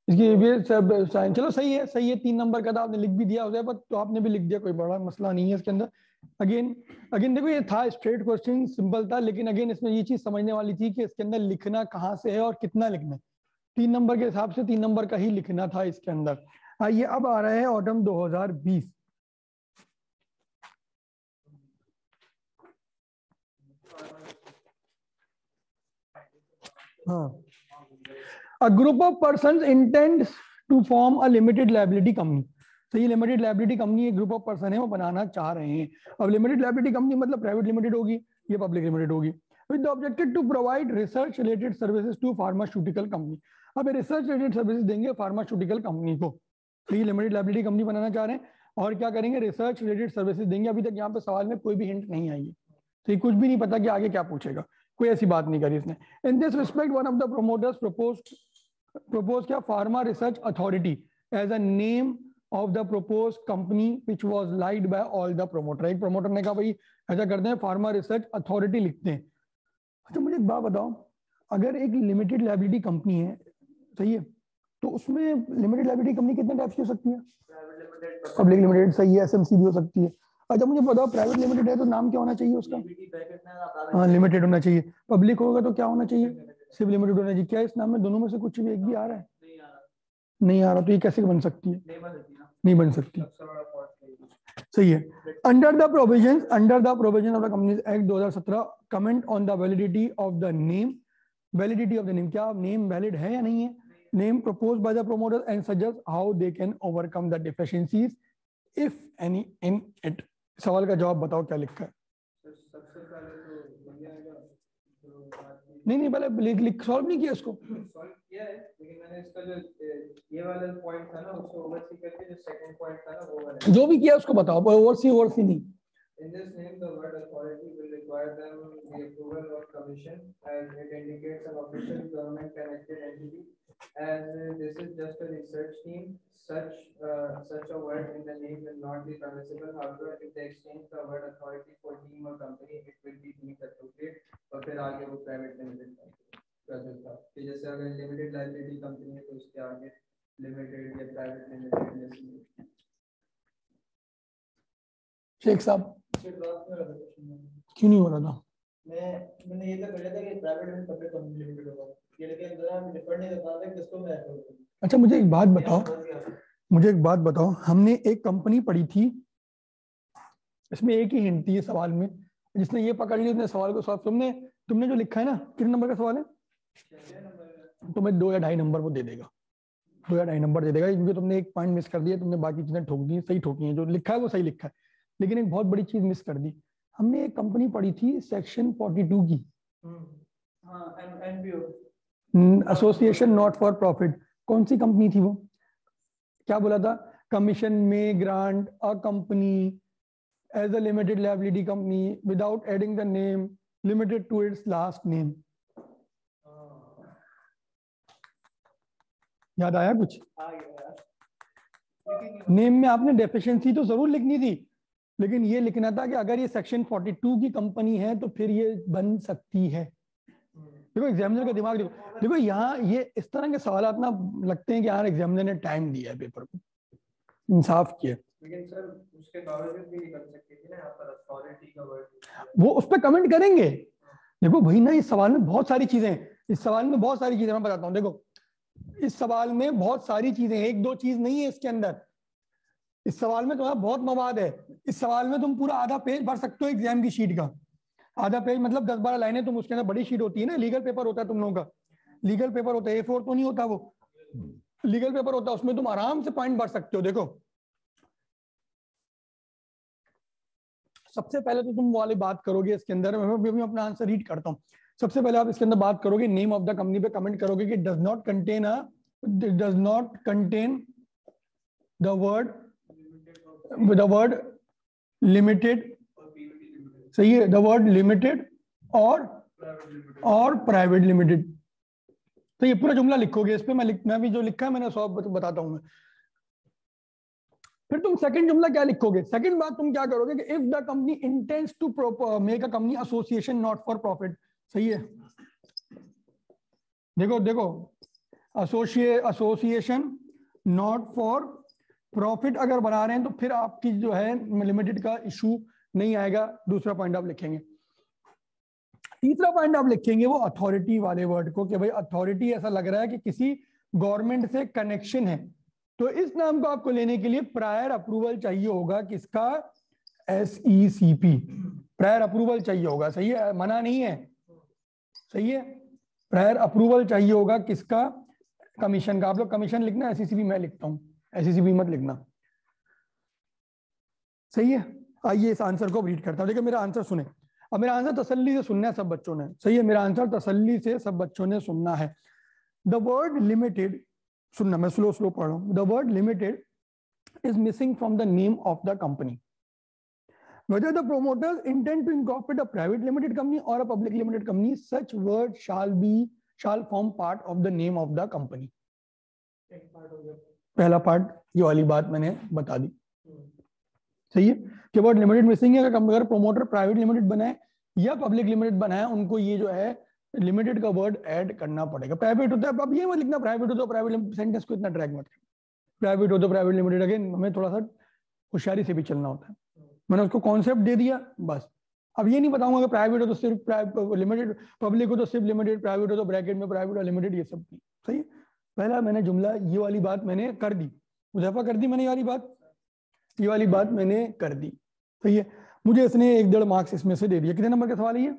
इसकी ये सब sign. चलो सही है सही है, तीन नंबर का था, आपने लिख भी दिया जाए पर तो आपने भी लिख दिया, कोई बड़ा मसला नहीं है इसके अंदर। अगेन अगेन देखो, ये था स्ट्रेट क्वेश्चन सिंपल था, लेकिन अगेन इसमें ये चीज़ समझने वाली थी कि इसके अंदर लिखना कहाँ से है और कितना लिखना है। तीन नंबर के हिसाब से तीन नंबर का ही लिखना था इसके अंदर। आइए, अब आ रहा है ऑटम 2020 हाँ। A group of persons intends to form a limited liability company तो ये लिमिटेड लाइबिलिटी कंपनी एक ग्रुप ऑफ़ पर्सन है, वो बनाना चाह रहे हैं। अब लिमिटेड लाइबिलिटी कंपनी मतलब प्राइवेट लिमिटेड होगी, ये पब्लिक लिमिटेड होगी। With the to provide research related services to pharmaceutical company अब रिसर्च रिलेटेड सर्विसेज़ देंगे फार्मास्यूटिकल कंपनी को। तो ये लिमिटेड लाइबिलिटी कंपनी बनाना चाह रहे हैं। और क्या करेंगे? रिसर्च रिलेटेड सर्विसेज़ देंगे। अभी तक यहाँ पे सवाल में कोई भी हिंट नहीं आई है। तो ये कुछ भी नहीं पता कि आगे क्या पूछेगा। कोई ऐसी बात नहीं करी इसने। In this respect one of the promoters propose propose क्या? Pharma research authority as a name of the propose company which was liked by all the promoter एक प्रोमोटर ने कहा, भाई, ऐसा करते हैं फार्मा रिसर्च अथॉरिटी लिखते हैं। अच्छा मुझे एक बात बताओ, अगर एक लिमिटेड लाइबिलिटी कंपनी है, सही है? तो उसमें लिमिटेड लाइबिलिटी कंपनी कितने टाइप्स की हो सकती है? पब्लिक लिमिटेड सही है एसएमसी भी हो सकती है। अच्छा मुझे बताओ प्राइवेट लिमिटेड है तो नाम क्या होना चाहिए उसका? हाँ लिमिटेड होना चाहिए। पब्लिक होगा तो क्या होना चाहिए? सिर्फ़ लिमिटेड होना चाहिए। क्या इस नाम में दोनों में से कुछ भी एक भी आ रहा है? नहीं आ रहा। तो ये कैसे बन सकती है? नहीं बन सकती। सही है। Under the provision under the provision of the companies act 2017 comment on the validity of the name validity of the name क्या नेम वैलिड है या नहीं है? Name propose by the promoter and suggest how they can overcome the deficiencies if any in it सवाल का जवाब बताओ क्या लिखा है? तो तो नहीं नहीं पहले लिख लिख सॉल्व नहीं किया इसको। सॉल्व किया है लेकिन मैंने इसका जो ये वाला पॉइंट था ना उसको ओवरसी करके जो सेकंड पॉइंट था ना वो वाला। जो भी किया उसको बताओ ओवरसी ओवरसी नहीं। In this name, the word authority will require them the approval of commission as it indicates an official government connected entity. As uh, this is just a research team, such uh, such a word in the name will not be permissible. However, if they exchange the word authority for team or company, it will be deemed appropriate. और फिर आगे वो private limited का जो था कि जैसे अगर लिमिटेड लाइबिलिटी कंपनी है तो उसके आगे लिमिटेड या प्राइवेट लिमिटेड जैसे शेख साहब। क्यों नहीं हो रहा था? मैं मैंने ये तो बोला था कि प्राइवेट एंड पब्लिक लिमिटेड होगा। ये लेकिन जरा डिफरेंट नहीं बता था किसको मैं अच्छा मुझे एक बात बताओ। मुझे एक बात बताओ। हमने एक कंपनी पढ़ी थी। इसमें एक ही हिंट थी ये सवाल में। जिसने ये पकड़ लिया उसने सवाल को सॉल्व तुमने तुमने जो लिखा है ना कितने नंबर का सवाल है? तुम्हें दो या ढाई नंबर वो दे देगा। दो या ढाई नंबर दे देगा क्योंकि तुमने एक पॉइंट मिस कर दिया तुमने बाकी चीज़ें ठोक दी सही ठोकी है। जो लिखा है वो सही लिखा है। लेकिन एक बहुत बड़ी चीज़ मिस कर दी। हमने एक कंपनी पढ़ी थी सेक्शन 42 की। एसोसिएशन नॉट फॉर प्रॉफिट कौन सी कंपनी थी वो? क्या बोला था? कमीशन में grant a company as a limited liability company without adding the name limited to its last name याद आया कुछ? नेम में आपने डेफिशिएंसी तो ज़रूर लिखनी थी। लेकिन ये लिखना था कि अगर ये सेक्शन 42 की कंपनी है तो फिर ये बन सकती है। देखो एग्जामिनर का दिमाग देखो। देखो यहाँ ये इस तरह के सवाल ना लगते हैं कि यार एग्जामिनर ने टाइम दिया है पेपर को। इंसाफ किया। लेकिन सर उसके बावजूद भी नहीं कर सकती थी ना यहाँ पर अथॉरिटी का वर्ड वो उस पर कमेंट करेंगे। देखो वही ना इस सवाल में बहुत सारी चीज़ें हैं। इस सवाल में बहुत सारी चीज़ें मैं बताता हूँ। देखो इस सवाल में बहुत सारी चीज़ें हैं। एक दो चीज़ नहीं है इसके अंदर। इस सवाल में तुम्हारा बहुत मवाद है। इस सवाल में तुम पूरा आधा पेज भर सकते हो एग्ज़ाम की शीट का। आधा पेज मतलब दस बारह लाइनें तुम उसके अंदर बड़ी शीट होती है ना। लीगल पेपर होता है तुम लोगों का। लीगल पेपर होता है ए फोर तो नहीं होता वो। लीगल पेपर होता है, उसमें तुम आराम से पॉइंट भर सकते हो, देखो। सबसे पहले तो तुम वाली बात करोगे इसके अंदर, मैं भी अपना आंसर रीड करता हूँ। सबसे पहले आप इसके अंदर बात करोगे नेम ऑफ़ द कंपनी पे कमेंट करोगे कि does not contain a does not contain the word the word limited सही है द वर्ड लिमिटेड और और प्राइवेट लिमिटेड तो ये पूरा जुमला लिखोगे, इस पे मैं लिख, मैं भी जो लिखा है, मैंने सौ बताता हूँ मैं। फिर तुम सेकंड जुमला क्या लिखोगे? सेकंड बात तुम क्या करोगे कि if the company intends to make a company association not for profit सही है? देखो देखो associa association not for profit अगर बना रहे हैं तो फिर आपकी जो है लिमिटेड का इशू नहीं आएगा। दूसरा पॉइंट आप लिखेंगे। तीसरा पॉइंट आप लिखेंगे वो अथॉरिटी वाले वर्ड को कि भाई अथॉरिटी ऐसा लग रहा है कि किसी गवर्नमेंट से कनेक्शन है। तो इस नाम को आपको लेने के लिए प्रायर अप्रूवल चाहिए होगा किसका? S E C P prior approval चाहिए होगा। सही है? मना नहीं है? सही है? प्रायर अप्रूवल चाहिए होगा किसका? कमीशन का। आप लोग कमीशन लिखना एस सी पी मैं लिखता हूँ। एस सी मत लिखना सही है आइए इस आंसर को रीड करता हूँ देखिए मेरा आंसर सुने अब मेरा आंसर तसल्ली से सुनना है सब बच्चों ने सही है मेरा आंसर तसल्ली से सब बच्चों ने सुनना है द वर्ड लिमिटेड सुनना मैं स्लो स्लो पढ़ रहा हूँ the word limited is missing from the name of the company. Whether the promoters intend to incorporate a private limited company or a public limited company, such word shall be shall form part of the name of the company. पहला part ये वाली बात मैंने बता दी। सही है? कि word limited missing है, अगर प्रोमोटर प्राइवेट लिमिटेड बनाए या पब्लिक लिमिटेड बनाए, उनको ये जो है लिमिटेड का वर्ड ऐड करना पड़ेगा। प्राइवेट होता है, अब ये लिखना प्राइवेट हो तो प्राइवेट सेंटेंस को इतना ट्रैक मत प्राइवेट हो तो प्राइवेट लिमिटेड अगेन हमें थोड़ा सा होशियारी से भी चलना होता है। मैंने उसको कॉन्सेप्ट दे दिया, बस। अब ये नहीं बताऊँगा कि प्राइवेट हो तो सिर्फ़ लिमिटेड पब्लिक हो तो सिर्फ़ लिमिटेड प्राइवेट हो तो ब्रैकेट में प्राइवेट और लिमिटेड ये सब सही है? पहला मैंने जुमला ये वाली बात मैंने कर दी। मुजफ्फा कर दी मैंने ये वाली बात? ये वाली बात मैंने कर दी। सही है। मुझे इसने एक डेढ़ मार्क्स इसमें से दे दिया। कितने नंबर का सवाल है ये?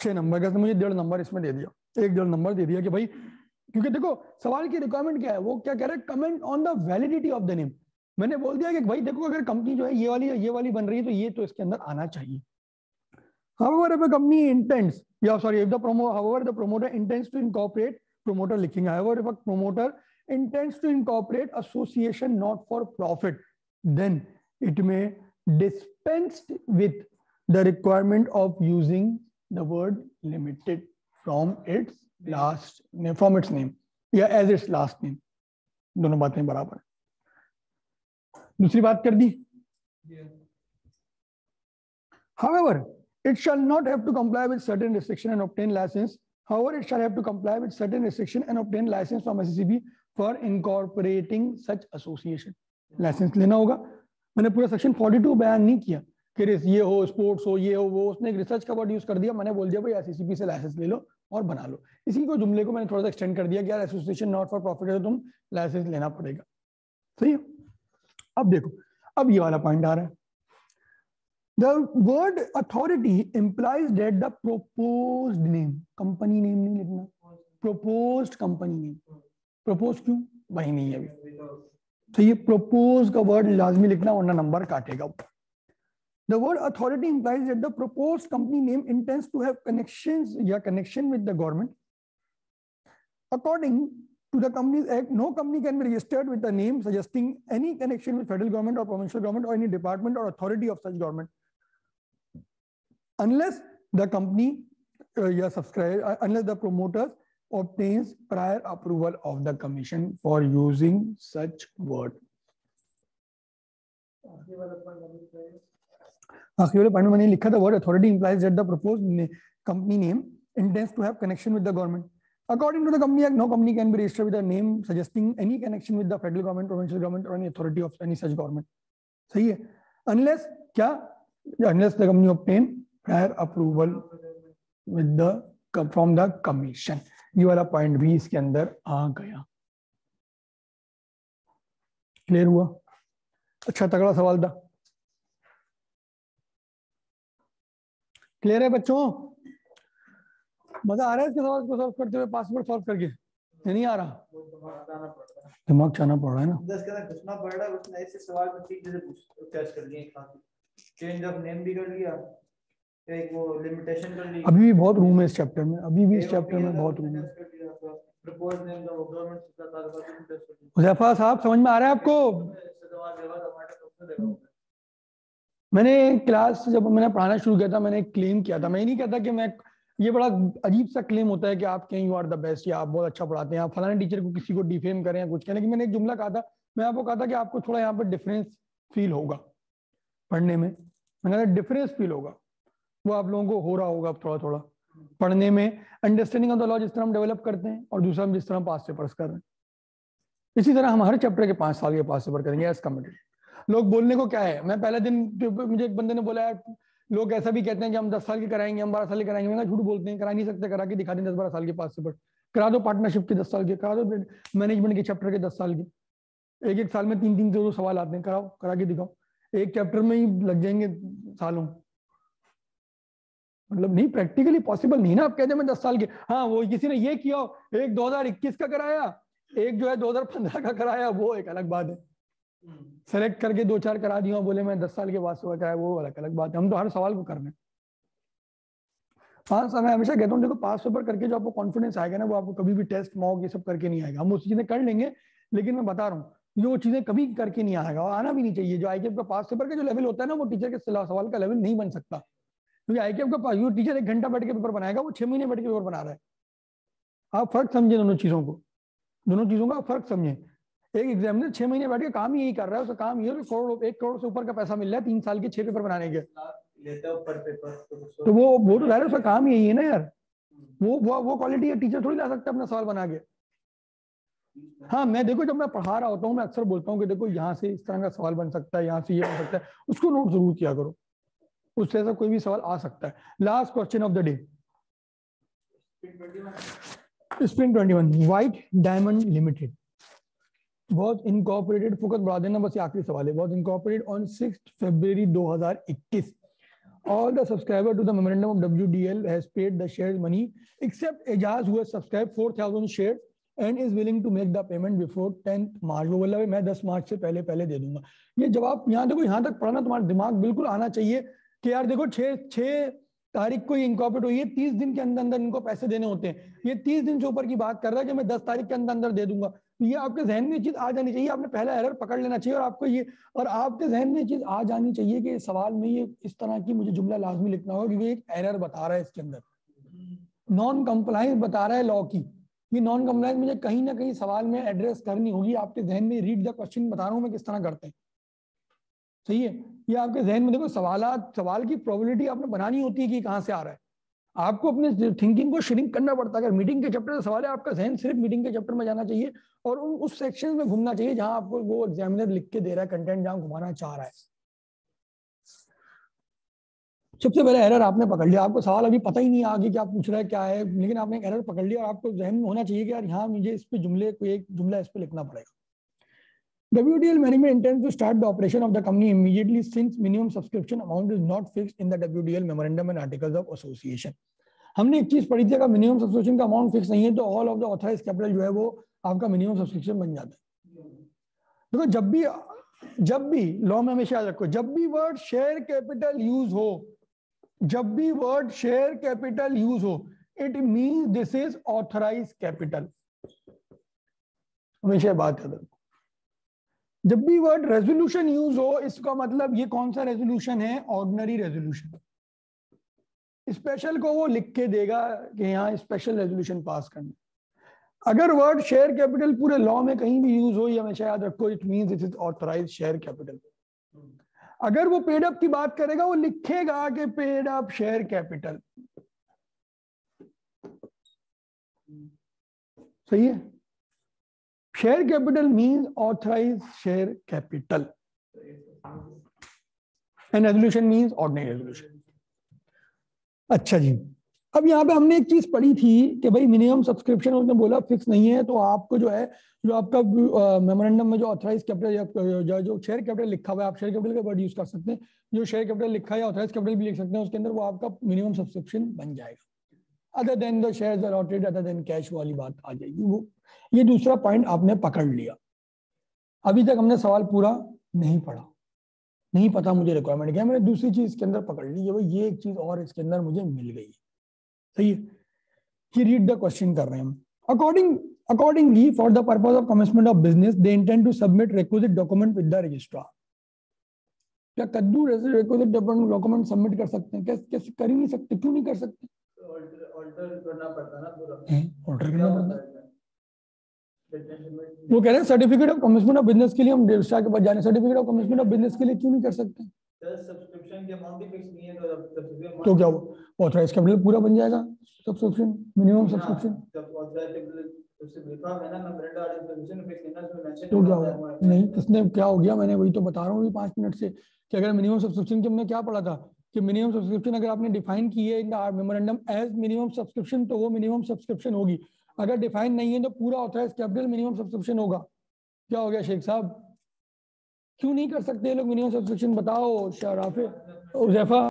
छह नंबर का। मुझे डेढ़ नंबर इसमें दे दिया। एक डेढ़ नंबर दे दिया कि भाई क्योंकि देखो सवाल की रिक्वायरमेंट क्या है? वो क्या कह रहा है? Comment on the validity of the name. मैंने बोल दिया कि भाई देखो अगर कंपनी जो है ये वाली ये वाली बन रही है तो ये तो इसके अंदर आना चाहिए। However, if a company intends, yeah, sorry, if the promo, however, the promoter intends to incorporate, promoter लिखेंगे। However if promoter intends to incorporate association not for profit then it may dispensed with the requirement of using the word limited from its last name from its name या as its last name दोनों बातें बराबर। दूसरी बात कर दी। However it shall not have to comply with certain restriction and obtain licence However, it shall have to comply with certain restriction and obtain license from SCCB for incorporating such association. Licence लेना होगा। मैंने पूरा section 42 बयान नहीं किया कि ये हो स्पोर्ट्स हो ये हो वो उसने एक रिसर्च का वर्ड यूज़ कर दिया। मैंने बोल दिया भाई एससीसीबी से लाइसेंस ले लो और बना लो। इसी को जुमले को मैंने थोड़ा सा एक्सटेंड कर दिया कि यार एसोसिएशन नॉट फॉर प्रॉफिट है तो तुम लाइसेंस लेना पड़ेगा। सही है? अब देखो। अब ये वाला पॉइंट आ रहा है। The word authority implies that the proposed name, company name नहीं लिखना, proposed company name. Proposed क्यों? वही नहीं है अभी. तो ये propose का word लाजमी लिखना वरना नंबर काटेगा. The word authority implies that the proposed company name intends to have connections या connection with the government. According to the Companies Act, no company can be registered with a name suggesting any connection with federal government or provincial government or any department or authority of such government. Unless the company uh, yeah, subscribe uh, unless the promoters obtains prior approval of the commission for using such word आखिरी वाले point मैंने लिखा था word authority implies that the proposed company name intends to have connection with the government according to the company act no company can be registered with a name suggesting any connection with the federal government provincial government or any authority of any such government सही है unless क्या unless the company obtain prior approval with the from the commission. ये वाला point भी इसके अंदर आ गया। Clear हुआ? अच्छा तगड़ा सवाल था। क्लियर है बच्चों? मज़ा आ रहा है इसके सवाल को सॉल्व करते हुए पासवर्ड सॉल्व करके? नहीं आ रहा? दिमाग चाना पड़ रहा है ना? चेंज ऑफ़ नेम भी कर लिया अभी भी बहुत रूम है इस चैप्टर में अभी भी इस चैप्टर में बहुत रूम है। मुजफ्फर साहब समझ में आ रहा है आपको? मैंने क्लास जब मैंने पढ़ाना शुरू किया था मैंने क्लेम किया था। मैं ये नहीं कहता कि मैं ये बड़ा अजीब सा क्लेम होता है कि आप कहीं यू आर द बेस्ट या आप बहुत अच्छा पढ़ाते हैं आप फलाने टीचर को किसी को डिफेम करें या कुछ करें। लेकिन मैंने एक जुमला कहा था मैं आपको कहा था कि आपको थोड़ा यहाँ पर डिफरेंस फील होगा पढ़ने में। मैंने कहा डिफरेंस फील होगा। वो आप लोगों को हो रहा होगा थोड़ा थोड़ा पढ़ने में अंडरस्टैंडिंग ऑफ़ द लॉ जिस तरह हम डेवलप करते हैं और दूसरा हम जिस तरह पास पेपर्स कर रहे हैं। इसी तरह हम हर चैप्टर के पाँच साल के पास पेपर करेंगे एज कमिटेड लोग बोलने को क्या है? मैं पहले दिन मुझे एक बंदे ने बोला यार लोग ऐसा भी कहते हैं कि हम दस साल की कराएँगे, हम बारह साल के कराएँगे। मैं झूठ बोलते हैं, करा नहीं सकते, करा के दिखा दें दस बारह साल के पास पेपर करा दो पार्टनरशिप के दस साल के, करा दो मैनेजमेंट के चैप्टर के दस साल के। एक एक साल में तीन तीन दो सवाल आते हैं, कराओ, करा के दिखाओ। एक चैप्टर में ही लग जाएँगे सालों। मतलब नहीं प्रैक्टिकली पॉसिबल नहीं ना आप कहते मैं दस साल के हाँ वो किसी ने ये किया एक 2021 का कराया एक जो है 2015 का कराया वो एक अलग बात है। सेलेक्ट करके दो चार करा दिया बोले मैं दस साल के बाद सुबह कराया वो अलग अलग बात है। हम तो हर सवाल को कर रहे हैं। पास मैं हमेशा कहता हूँ देखो पास पेपर करके जो आपको कॉन्फिडेंस आएगा ना वो आपको कभी भी टेस्ट मॉक ये सब करके नहीं आएगा। हम उस चीज़ें कर लेंगे लेकिन मैं बता रहा हूँ ये वो चीज़ें कभी करके नहीं आएगा और आना भी नहीं चाहिए। जो आई का पास पेपर का जो लेवल होता है ना वो टीचर के सवाल का लेवल नहीं बन सकता। क्योंकि आई का पास वो टीचर एक घंटा बैठ के पेपर बनाएगा वो छह महीने बैठ के पेपर बना रहा है। आप फ़र्क समझे दोनों चीज़ों को। दोनों चीज़ों का फ़र्क समझे। एक एग्जामिनर छह महीने बैठ के काम ही यही कर रहा है उसका काम ये करोड़ एक करोड़ से ऊपर का पैसा मिल रहा है तीन साल के छह पेपर बनाने के। तो वो वो तो उसका काम यही है ना यार। वो वो वो क्वालिटी टीचर थोड़ी ला सकता है अपना सवाल बना के। हाँ मैं देखो जब मैं पढ़ा रहा होता हूँ मैं अक्सर बोलता हूँ कि देखो यहाँ से इस तरह का सवाल बन सकता है यहाँ से ये बन सकता है। उसको नोट ज़रूर किया करो। उससे ऐसा कोई भी सवाल आ सकता है। Last question of the day spring twenty one white diamond limited बहुत इनकॉपरेटेड फोकस बढ़ा देना, बस आखिरी सवाल है। बहुत incorporated on six February 2021 all the subscriber to the memorandum of W D L has paid the share money except Ejaz who subscribe four thousand share and is willing to make the payment before tenth March वो बोला मैं दस मार्च से पहले पहले दे दूँगा। ये जवाब यहाँ देखो, यहाँ तक पढ़ना तुम्हारे दिमाग बिल्कुल आना चाहिए। कि यार देखो छह छह तारीख को इनकॉपरेट हुई है, तीस दिन के अंदर अंदर इनको पैसे देने होते हैं। ये तीस दिन से ऊपर की बात कर रहा है कि मैं दस तारीख के अंदर अंदर दे दूँगा। तो ये आपके जहन में चीज़ आ जानी चाहिए, आपने पहला एरर पकड़ लेना चाहिए और आपको ये और आपके जहन में चीज़ आ जानी चाहिए कि सवाल में ये इस तरह की मुझे जुमला लाजमी लिखना होगा क्योंकि एक एरर बता रहा है इसके अंदर। नॉन कंप्लाइंस बता रहा है लॉ की। ये नॉन कंप्लाइंस मुझे कहीं ना कहीं सवाल में एड्रेस करनी होगी, आपके जहन में रीड द क्वेश्चन बता रहा हूँ मैं किस तरह करते हैं। सही है? ये आपके जहन में देखो सवाल सवाल की प्रोबेबिलिटी आपने बनानी होती है कि कहाँ से आ रहा है। आपको अपने थिंकिंग को श्रिंक करना पड़ता है। अगर मीटिंग के चैप्टर से सवाल है, आपका जहन सिर्फ़ मीटिंग के चैप्टर में जाना चाहिए और उन, उस सेक्शन में घूमना चाहिए जहाँ आपको वो एग्जामिनर लिख के दे रहा है कंटेंट जहाँ घुमाना चाह रहा है। सबसे पहले एरर आपने पकड़ लिया। आपको सवाल अभी पता ही नहीं आगे क्या पूछ रहा है, क्या है, लेकिन आपने एरर पकड़ लिया और आपको जहन में होना चाहिए कि यार यहाँ मुझे इस पे जुमले को एक जुमला इस पर लिखना पड़ेगा। WDL management intends to start the operation of the company immediately since minimum subscription amount is not fixed in the WDL memorandum and articles of association. हमने एक चीज़ पढ़ी थी अगर मिनिमम सब्सक्रिप्शन का अमाउंट फिक्स नहीं है तो all of the authorise capital जो है वो आपका मिनिमम सब्सक्रिप्शन बन जाता है। देखो, जब भी जब भी लॉ में हमेशा याद रखो, जब भी वर्ड शेयर कैपिटल यूज़ हो, जब भी वर्ड शेयर कैपिटल यूज़ हो it means this is authorise capital हमेशा बात याद रखो। जब भी वर्ड रेजोल्यूशन यूज़ हो, इसका मतलब ये कौन सा रेजोल्यूशन है? ऑर्डनरी रेजोल्यूशन स्पेशल को वो लिख के देगा कि यहाँ स्पेशल रेजोल्यूशन पास करना अगर वर्ड शेयर कैपिटल पूरे लॉ में कहीं भी यूज़ हो, ये हमेशा याद रखो it mean it is authorise share capital अगर वो पेड अप की बात करेगा, वो लिखेगा कि पेड अप शेयर कैपिटल सही है? Share capital means authorise share capital and resolution means ordinary resolution अच्छा जी। अब यहाँ पे हमने एक चीज़ पढ़ी थी कि भाई मिनिमम सब्सक्रिप्शन उसने बोला फिक्स नहीं है तो आपको जो है जो आपका मेमोरेंडम में जो ऑथराइज कैपिटल जो, शेयर कैपिटल लिखा हुआ है आप शेयर कैपिटल का वर्ड यूज़ कर सकते हैं। जो शेयर कैपिटल लिखा है ऑथराइज कैपिटल भी लिख सकते हैं उसके अंदर वो आपका मिनिमम सब्सक्रिप्शन बन जाएगा। Other than the shares allotted other than cash वाली बात आ जाएगी। वो ये दूसरा पॉइंट आपने पकड़ लिया। अभी तक हमने सवाल पूरा नहीं पढ़ा। नहीं पता मुझे रिक्वायरमेंट क्या मैंने दूसरी चीज़ इसके अंदर पकड़ ली है ये एक चीज़ और इसके अंदर मुझे मिल गई सही है? कि रीड द क्वेश्चन कर रहे हैं हम। According accordingly for the purpose of commencement of business they intend to submit requisite document with the registrar क्या कद्दू रिक्विजिट डॉक्यूमेंट सबमिट कर सकते हैं? कैसे कैसे कर ही नहीं सकते? क्यों नहीं कर सकते? ऑल्टर करना पड़ता ना पूरा। ऑर्डर करना पड़ता है है इसमें? Detention limit- वो कह रहे हैं certificate of commitment of business के लिए हम रजिस्ट्रार के पास जाने certificate of commitment of business के लिए क्यों नहीं कर सकते? तो तो क्या हुआ ऑथराइज कैपिटल पूरा बन जाएगा? सब्सक्रिप्शन मिनिमम सब्सक्रिप्शन है तो क्या हुआ नहीं इसने क्या हो गया? मैंने वही तो बता रहा हूँ पाँच मिनट से कि अगर मिनिमम सब्सक्रिप्शन की हमने क्या पढ़ा था? कि मिनिमम सब्सक्रिप्शन अगर आपने डिफाइन की है in the memorandum as minimum subscription तो वो मिनिमम सब्सक्रिप्शन होगी। अगर डिफाइन नहीं है तो पूरा ऑथराइज कैपिटल मिनिमम सब्सक्रिप्शन होगा। क्या हो गया शेख साहब? क्यों नहीं कर सकते लोग मिनिमम सब्सक्रिप्शन बताओ, शराफे